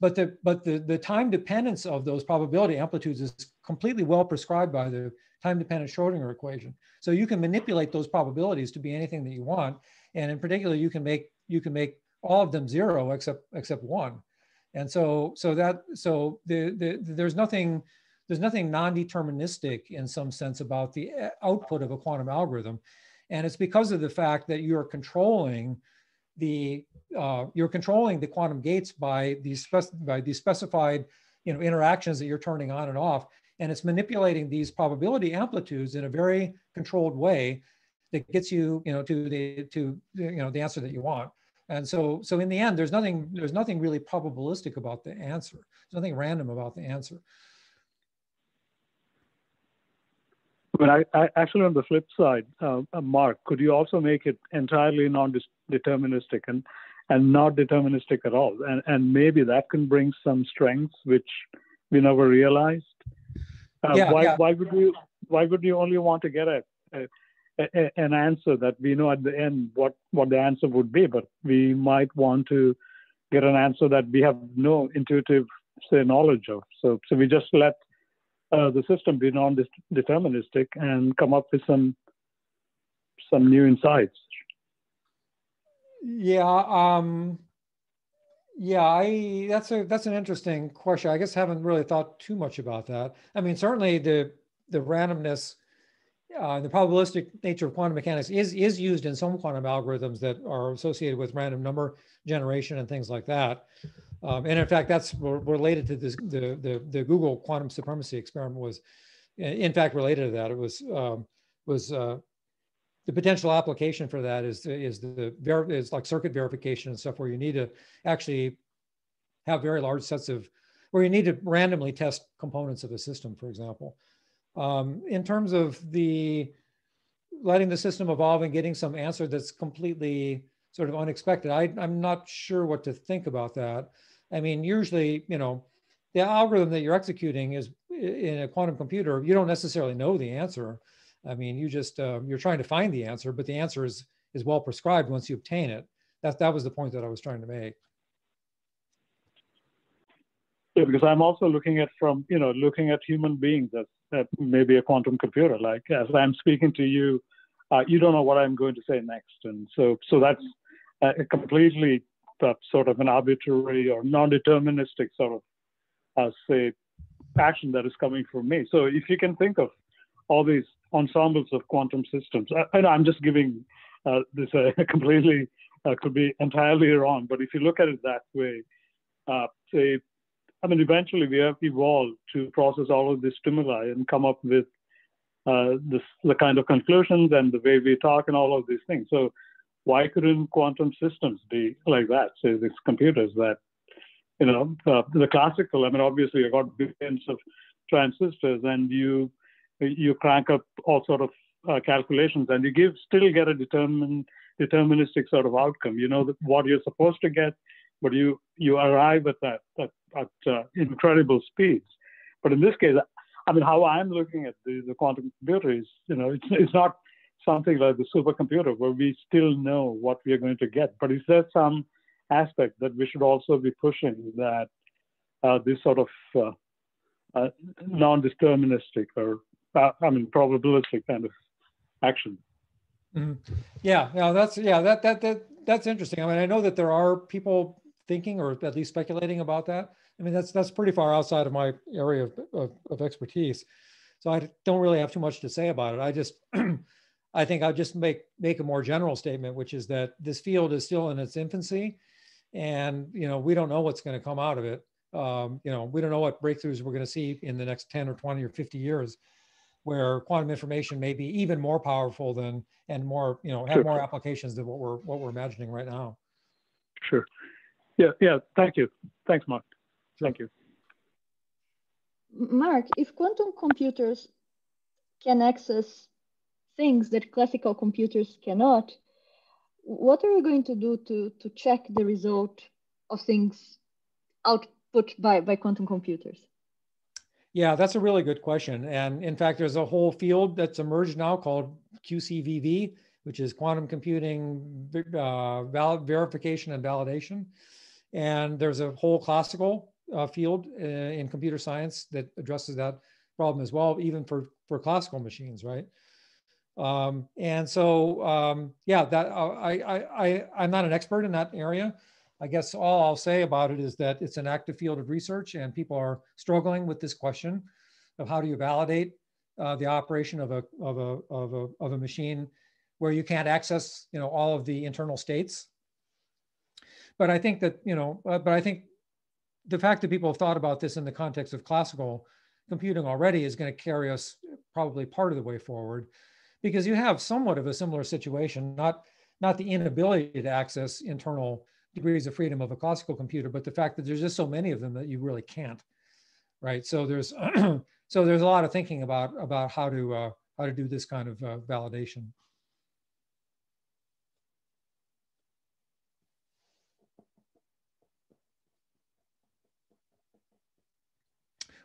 but the but the the time dependence of those probability amplitudes is completely well prescribed by the time dependent Schrodinger equation. So you can manipulate those probabilities to be anything that you want, and in particular, you can make you can make all of them zero except except one. And so, so that, so the, the, there's nothing, there's nothing non-deterministic in some sense about the uh, output of a quantum algorithm. And it's because of the fact that you're controlling the, uh, you're controlling the quantum gates by these, by these specified, you know, interactions that you're turning on and off. And it's manipulating these probability amplitudes in a very controlled way that gets you, you know, to the, to, you know, the answer that you want. And so, so in the end, there's nothing, there's nothing really probabilistic about the answer. There's nothing random about the answer. But I, I actually, on the flip side, uh, uh, Mark, could you also make it entirely non-deterministic and and not deterministic at all? And and maybe that can bring some strengths which we never realized. Uh, yeah, why yeah. why would you why would you only want to get a, a an answer that we know at the end what what the answer would be, but we might want to get an answer that we have no intuitive say knowledge of. So so we just let uh, the system be non-deterministic and come up with some some new insights. Yeah, um, yeah, I that's a that's an interesting question. I guess I haven't really thought too much about that. I mean, certainly the the randomness uh, the probabilistic nature of quantum mechanics is, is used in some quantum algorithms that are associated with random number generation and things like that. Um, and in fact, that's related to this, the, the, the Google quantum supremacy experiment was in fact related to that. It was, um, was uh, the potential application for that is, is the, is like circuit verification and stuff where you need to actually have very large sets of, where you need to randomly test components of a system, for example. Um, in terms of the letting the system evolve and getting some answer that's completely sort of unexpected, I, I'm not sure what to think about that. I mean, usually, you know, the algorithm that you're executing is in a quantum computer, you don't necessarily know the answer. I mean, you just, uh, you're trying to find the answer, but the answer is, is well prescribed once you obtain it. That, that was the point that I was trying to make. Yeah, because I'm also looking at from, you know, looking at human beings as that maybe a quantum computer. Like as I'm speaking to you, uh, you don't know what I'm going to say next, and so so that's a completely uh, sort of an arbitrary or non-deterministic sort of uh, say action that is coming from me. So if you can think of all these ensembles of quantum systems, and I'm just giving uh, this a completely uh, could be entirely wrong, but if you look at it that way, uh, say I mean, eventually we have evolved to process all of these stimuli and come up with uh, this, the kind of conclusions and the way we talk and all of these things. So why couldn't quantum systems be like that? Say these computers that, you know, uh, the classical. I mean, obviously you got billions of transistors and you you crank up all sort of uh, calculations and you give still get a determined deterministic sort of outcome. You know what you're supposed to get, but you you arrive at that, that at uh, incredible speeds. But in this case, I mean, how I'm looking at the, the quantum computer is, you know, it's, it's not something like the supercomputer where we still know what we are going to get. But is there some aspect that we should also be pushing that uh, this sort of uh, uh, non-deterministic or, uh, I mean, probabilistic kind of action? Mm-hmm. Yeah, yeah, that's yeah, that that that that's interesting. I mean, I know that there are people thinking or at least speculating about that. I mean, that's that's pretty far outside of my area of, of, of expertise. So I don't really have too much to say about it. I just, I think I'll just make make a more general statement, which is that this field is still in its infancy, and you know we don't know what's going to come out of it. Um, you know, we don't know what breakthroughs we're going to see in the next 10 or 20 or 50 years, where quantum information may be even more powerful than and more, you know, have sure. more applications than what we're what we're imagining right now. Sure. Yeah, yeah. Thank you. Thanks, Mark. Thank you. Mark, if quantum computers can access things that classical computers cannot, what are we going to do to, to check the result of things output by, by quantum computers? Yeah, that's a really good question. And in fact, there's a whole field that's emerged now called QCVV, which is quantum computing uh, valid verification and validation. And there's a whole classical uh, field uh, in computer science that addresses that problem as well, even for, for classical machines, right? Um, and so, um, yeah, that uh, I, I, I, I'm not an expert in that area. I guess all I'll say about it is that it's an active field of research and people are struggling with this question of how do you validate uh, the operation of a, of, a, of, a, of a machine where you can't access you know, all of the internal states but I think that, you know, uh, but I think the fact that people have thought about this in the context of classical computing already is going to carry us probably part of the way forward because you have somewhat of a similar situation, not, not the inability to access internal degrees of freedom of a classical computer, but the fact that there's just so many of them that you really can't, right? So there's, so there's a lot of thinking about, about how to, uh, how to do this kind of uh, validation.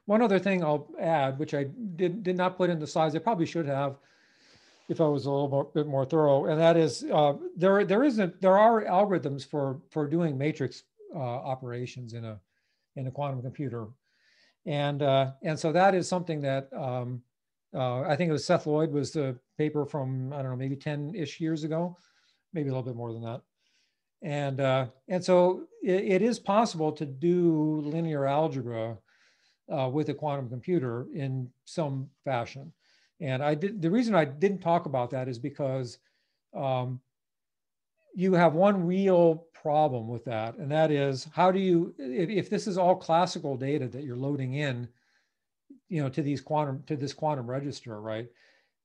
One other thing I'll add, which I did, did not put in the slides, I probably should have if I was a little more, bit more thorough, and that is uh, there there isn't there are algorithms for for doing matrix uh, operations in a in a quantum computer, and uh, and so that is something that um, uh, I think it was Seth Lloyd was the paper from I don't know maybe ten ish years ago, maybe a little bit more than that, and uh, and so it, it is possible to do linear algebra uh, with a quantum computer in some fashion. And I did the reason I didn't talk about that is because um, you have one real problem with that, and that is how do you if, if this is all classical data that you're loading in, you know, to these quantum to this quantum register, right?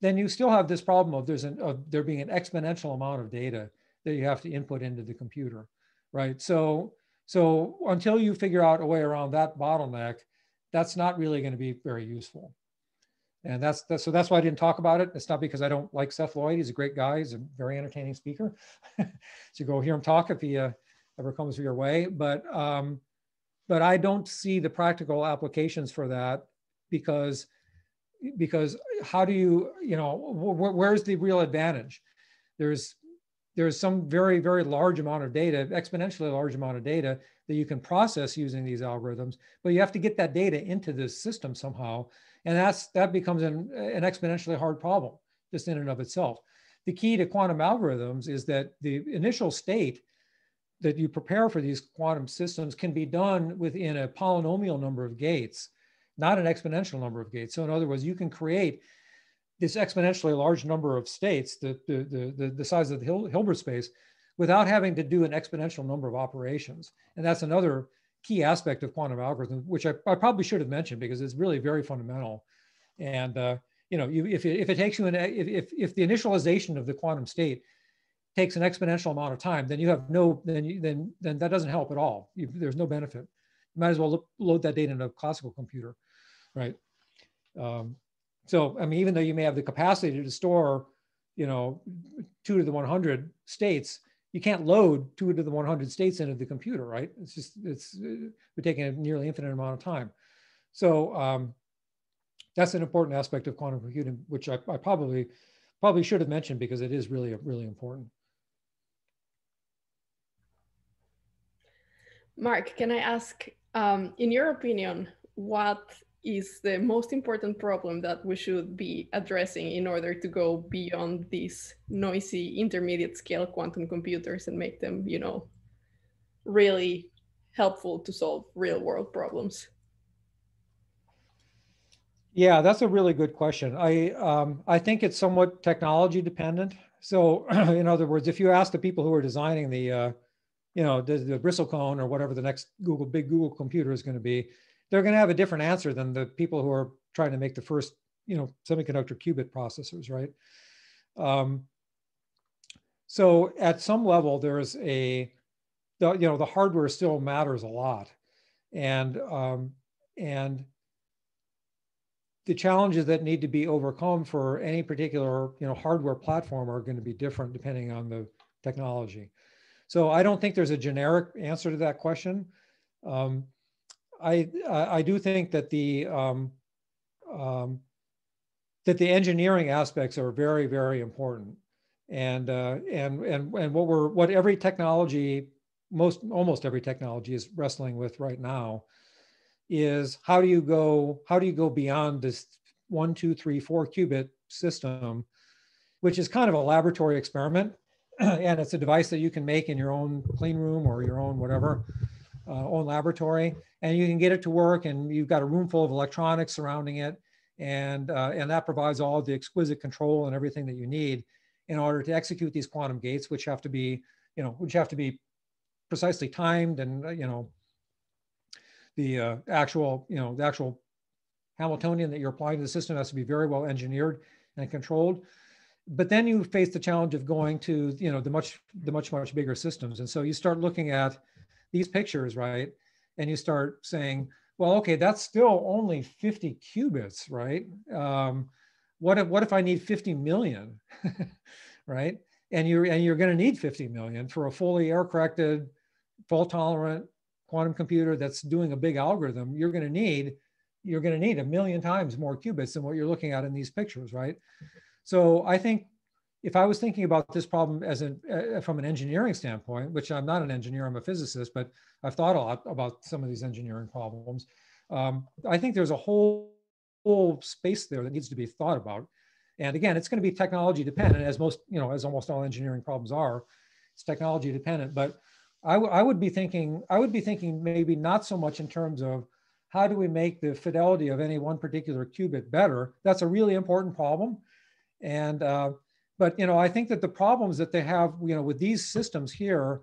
Then you still have this problem of there's an of there being an exponential amount of data that you have to input into the computer, right? So so until you figure out a way around that bottleneck, that's not really going to be very useful. And that's, that's so that's why I didn't talk about it. It's not because I don't like Seth Lloyd. He's a great guy. He's a very entertaining speaker. so go hear him talk if he uh, ever comes your way. But um, but I don't see the practical applications for that because because how do you you know wh where's the real advantage? There's there's some very very large amount of data, exponentially large amount of data that you can process using these algorithms, but you have to get that data into this system somehow. And that's, that becomes an, an exponentially hard problem just in and of itself. The key to quantum algorithms is that the initial state that you prepare for these quantum systems can be done within a polynomial number of gates, not an exponential number of gates. So in other words, you can create this exponentially large number of states, the, the, the, the size of the Hilbert space, without having to do an exponential number of operations. And that's another key aspect of quantum algorithms, which I, I, probably should have mentioned because it's really very fundamental. And uh, you know, you, if, it, if it takes you an if, if, if the initialization of the quantum state takes an exponential amount of time, then you have no then you, then then that doesn't help at all. You, there's no benefit. You might as well lo load that data in a classical computer, right? Um, so I mean, even though you may have the capacity to store, you know, two to the 100 states, you can't load two to the 100 states into the computer, right? It's just, it's, uh, we're taking a nearly infinite amount of time. So um, that's an important aspect of quantum computing, which I, I, probably, probably should have mentioned because it is really, really important. Mark, can I ask, um, in your opinion, what is the most important problem that we should be addressing in order to go beyond these noisy intermediate scale quantum computers and make them, you know, really helpful to solve real world problems? Yeah, that's a really good question. I um, I think it's somewhat technology dependent. So, in other words, if you ask the people who are designing the, uh, you know, the, the bristlecone or whatever the next Google big Google computer is going to be, they're going to have a different answer than the people who are trying to make the first, you know, semiconductor qubit processors, right? Um, so at some level, there's a, the, you know, the hardware still matters a lot, and um, and the challenges that need to be overcome for any particular, you know, hardware platform are going to be different depending on the technology. So I don't think there's a generic answer to that question. Um, I, I do think that the um, um, that the engineering aspects are very very important, and uh, and and and what we're what every technology most almost every technology is wrestling with right now is how do you go how do you go beyond this one two three four qubit system, which is kind of a laboratory experiment, and it's a device that you can make in your own clean room or your own whatever uh, own laboratory, and you can get it to work, and you've got a room full of electronics surrounding it, and uh, and that provides all the exquisite control and everything that you need in order to execute these quantum gates, which have to be you know which have to be precisely timed, and uh, you know the uh, actual you know the actual Hamiltonian that you're applying to the system has to be very well engineered and controlled but then you face the challenge of going to you know the much the much much bigger systems and so you start looking at these pictures, right? And you start saying, well, okay, that's still only 50 qubits, right? Um, what if what if I need 50 million, right? And you're and you're going to need 50 million for a fully error corrected, fault tolerant quantum computer that's doing a big algorithm. You're going to need you're going to need a million times more qubits than what you're looking at in these pictures, right? So I think if I was thinking about this problem as an uh, from an engineering standpoint, which I'm not an engineer, I'm a physicist, but I've thought a lot about some of these engineering problems. Um, I think there's a whole whole space there that needs to be thought about. And again, it's going to be technology dependent, as most you know, as almost all engineering problems are. It's technology dependent, but I, I would be thinking I would be thinking maybe not so much in terms of how do we make the fidelity of any one particular qubit better? That's a really important problem. And, uh, but, you know, I think that the problems that they have, you know, with these systems here,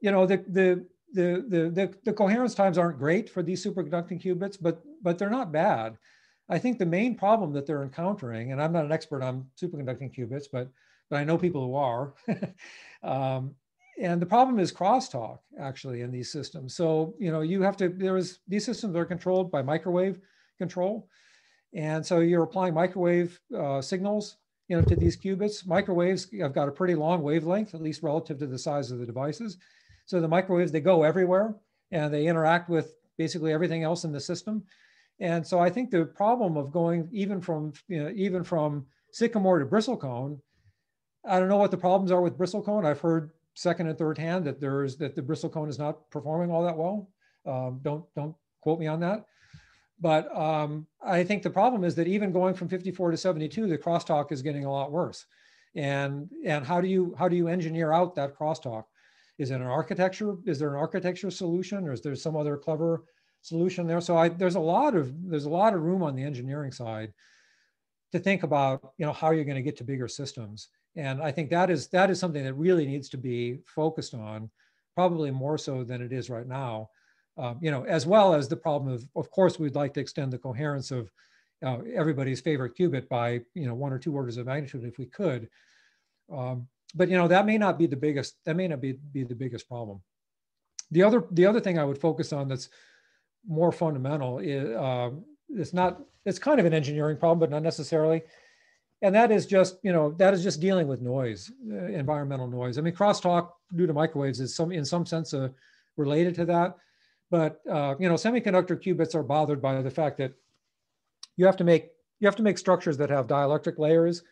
you know, the, the, the, the, the, the coherence times aren't great for these superconducting qubits, but, but they're not bad. I think the main problem that they're encountering, and I'm not an expert on superconducting qubits, but, but I know people who are, um, and the problem is crosstalk actually in these systems. So, you know, you have to, there's, these systems are controlled by microwave control. And so you're applying microwave uh, signals, you know, to these qubits. Microwaves have got a pretty long wavelength, at least relative to the size of the devices. So the microwaves, they go everywhere and they interact with basically everything else in the system. And so I think the problem of going even from, you know, even from sycamore to bristlecone, I don't know what the problems are with bristlecone. I've heard second and third hand that there's that the bristlecone is not performing all that well. Um, don't don't quote me on that. But um, I think the problem is that even going from 54 to 72, the crosstalk is getting a lot worse. And and how do you how do you engineer out that crosstalk? Is it an architecture? Is there an architecture solution, or is there some other clever solution there? So I, there's a lot of there's a lot of room on the engineering side to think about you know how you're going to get to bigger systems and I think that is that is something that really needs to be focused on, probably more so than it is right now. Um, you know, as well as the problem of, of course, we'd like to extend the coherence of uh, everybody's favorite qubit by you know one or two orders of magnitude if we could. Um, but you know that may not be the biggest that may not be, be the biggest problem. The other the other thing I would focus on that's more fundamental is uh, it's not it's kind of an engineering problem, but not necessarily and that is just you know that is just dealing with noise uh, environmental noise i mean crosstalk due to microwaves is some in some sense uh, related to that but uh, you know semiconductor qubits are bothered by the fact that you have to make you have to make structures that have dielectric layers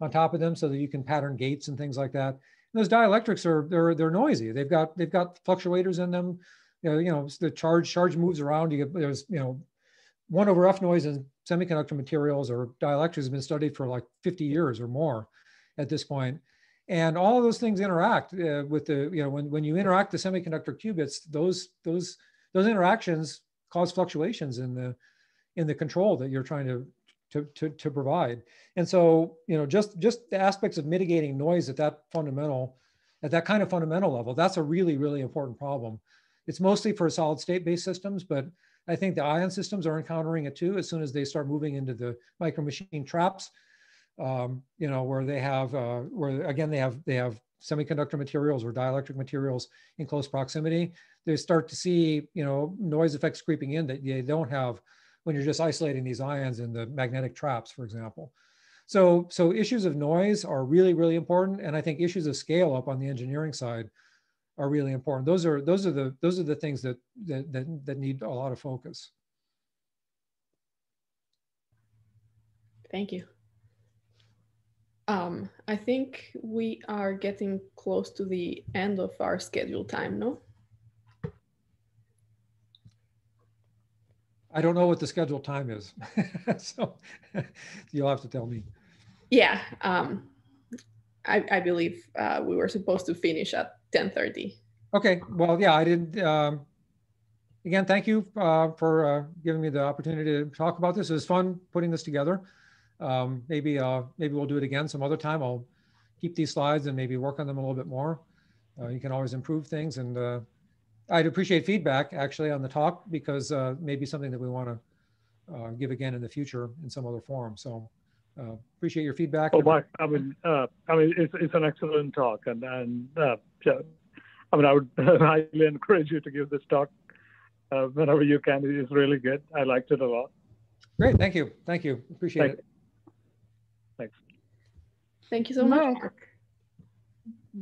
on top of them so that you can pattern gates and things like that. And those dielectrics are they're they're noisy. They've got they've got fluctuators in them. You know, you know the charge charge moves around. You get there's you know one over f noise in semiconductor materials or dielectrics has been studied for like 50 years or more at this point. And all of those things interact uh, with the, you know, when, when you interact the semiconductor qubits, those, those, those interactions cause fluctuations in the, in the control that you're trying to, to, to, to provide. And so, you know, just, just the aspects of mitigating noise at that fundamental, at that kind of fundamental level, that's a really, really important problem. It's mostly for solid state based systems, but I think the ion systems are encountering it too as soon as they start moving into the micro machine traps. Um, you know, where they have, uh, where again they have they have semiconductor materials or dielectric materials in close proximity. They start to see, you know, noise effects creeping in that they don't have when you're just isolating these ions in the magnetic traps, for example. So, so issues of noise are really, really important. And I think issues of scale up on the engineering side are really important. Those are those are the those are the things that that that, that need a lot of focus. Thank you. Um, I think we are getting close to the end of our scheduled time, no? I don't know what the scheduled time is, so you'll have to tell me. Yeah, um, I, I believe uh, we were supposed to finish at 10.30. Okay, well, yeah, I did. Um, again, thank you uh, for uh, giving me the opportunity to talk about this. It was fun putting this together. Um, maybe uh, maybe we'll do it again some other time. I'll keep these slides and maybe work on them a little bit more. Uh, you can always improve things, and uh, I'd appreciate feedback actually on the talk because uh, maybe something that we want to give again in the future in some other form. So uh, appreciate your feedback. Oh, Mark, I mean, uh, I mean, it's, it's an excellent talk, and and uh, I mean, I would highly encourage you to give this talk uh, whenever you can. It is really good. I liked it a lot. Great, thank you, thank you, appreciate Thank it. Thanks. Thank you so much, Mark. Mark.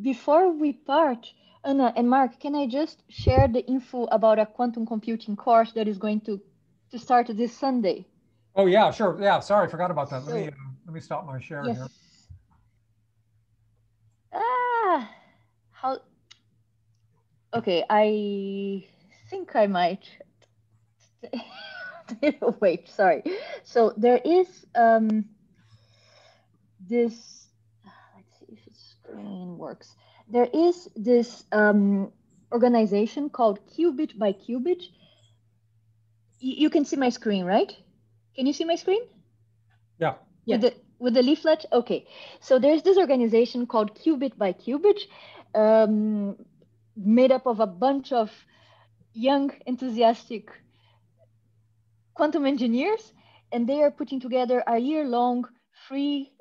Before we part, Anna and Mark, can I just share the info about a quantum computing course that is going to, to start this Sunday? Oh yeah, sure. Yeah, sorry, I forgot about that. Let me uh, let me stop my share Yes. here. Ah, how? Okay, I think I might. Wait, sorry. So there is um this. Let's see if the screen works. There is this um organization called Qubit by Qubit. you can see my screen, right? Can you see my screen? Yeah. With the with the leaflet? Okay. So there's this organization called Qubit by Qubit, um, made up of a bunch of young, enthusiastic quantum engineers, and they are putting together a year-long free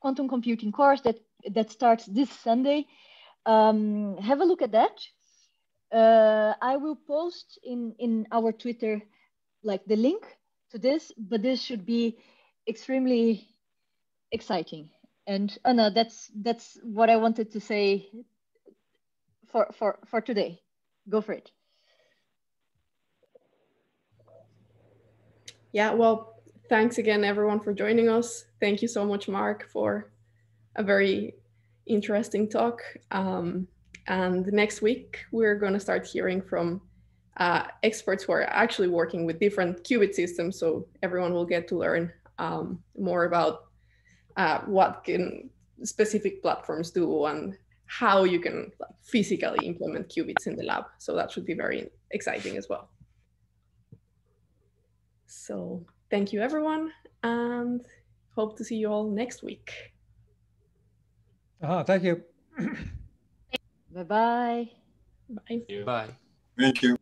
quantum computing course that that starts this Sunday. Um, have a look at that. Uh, I will post in in our Twitter like the link to this, but this should be extremely exciting. And Anna, that's that's what I wanted to say for for for today. Go for it. Yeah, well, thanks again everyone for joining us. Thank you so much, Mark, for a very interesting talk. Um, and next week, we're going to start hearing from uh, experts who are actually working with different qubit systems. So everyone will get to learn um, more about uh, what can specific platforms do and how you can physically implement qubits in the lab. So that should be very exciting as well. So thank you everyone and hope to see you all next week. Uh -huh, thank you. Bye-bye. Bye. Bye. Thank you.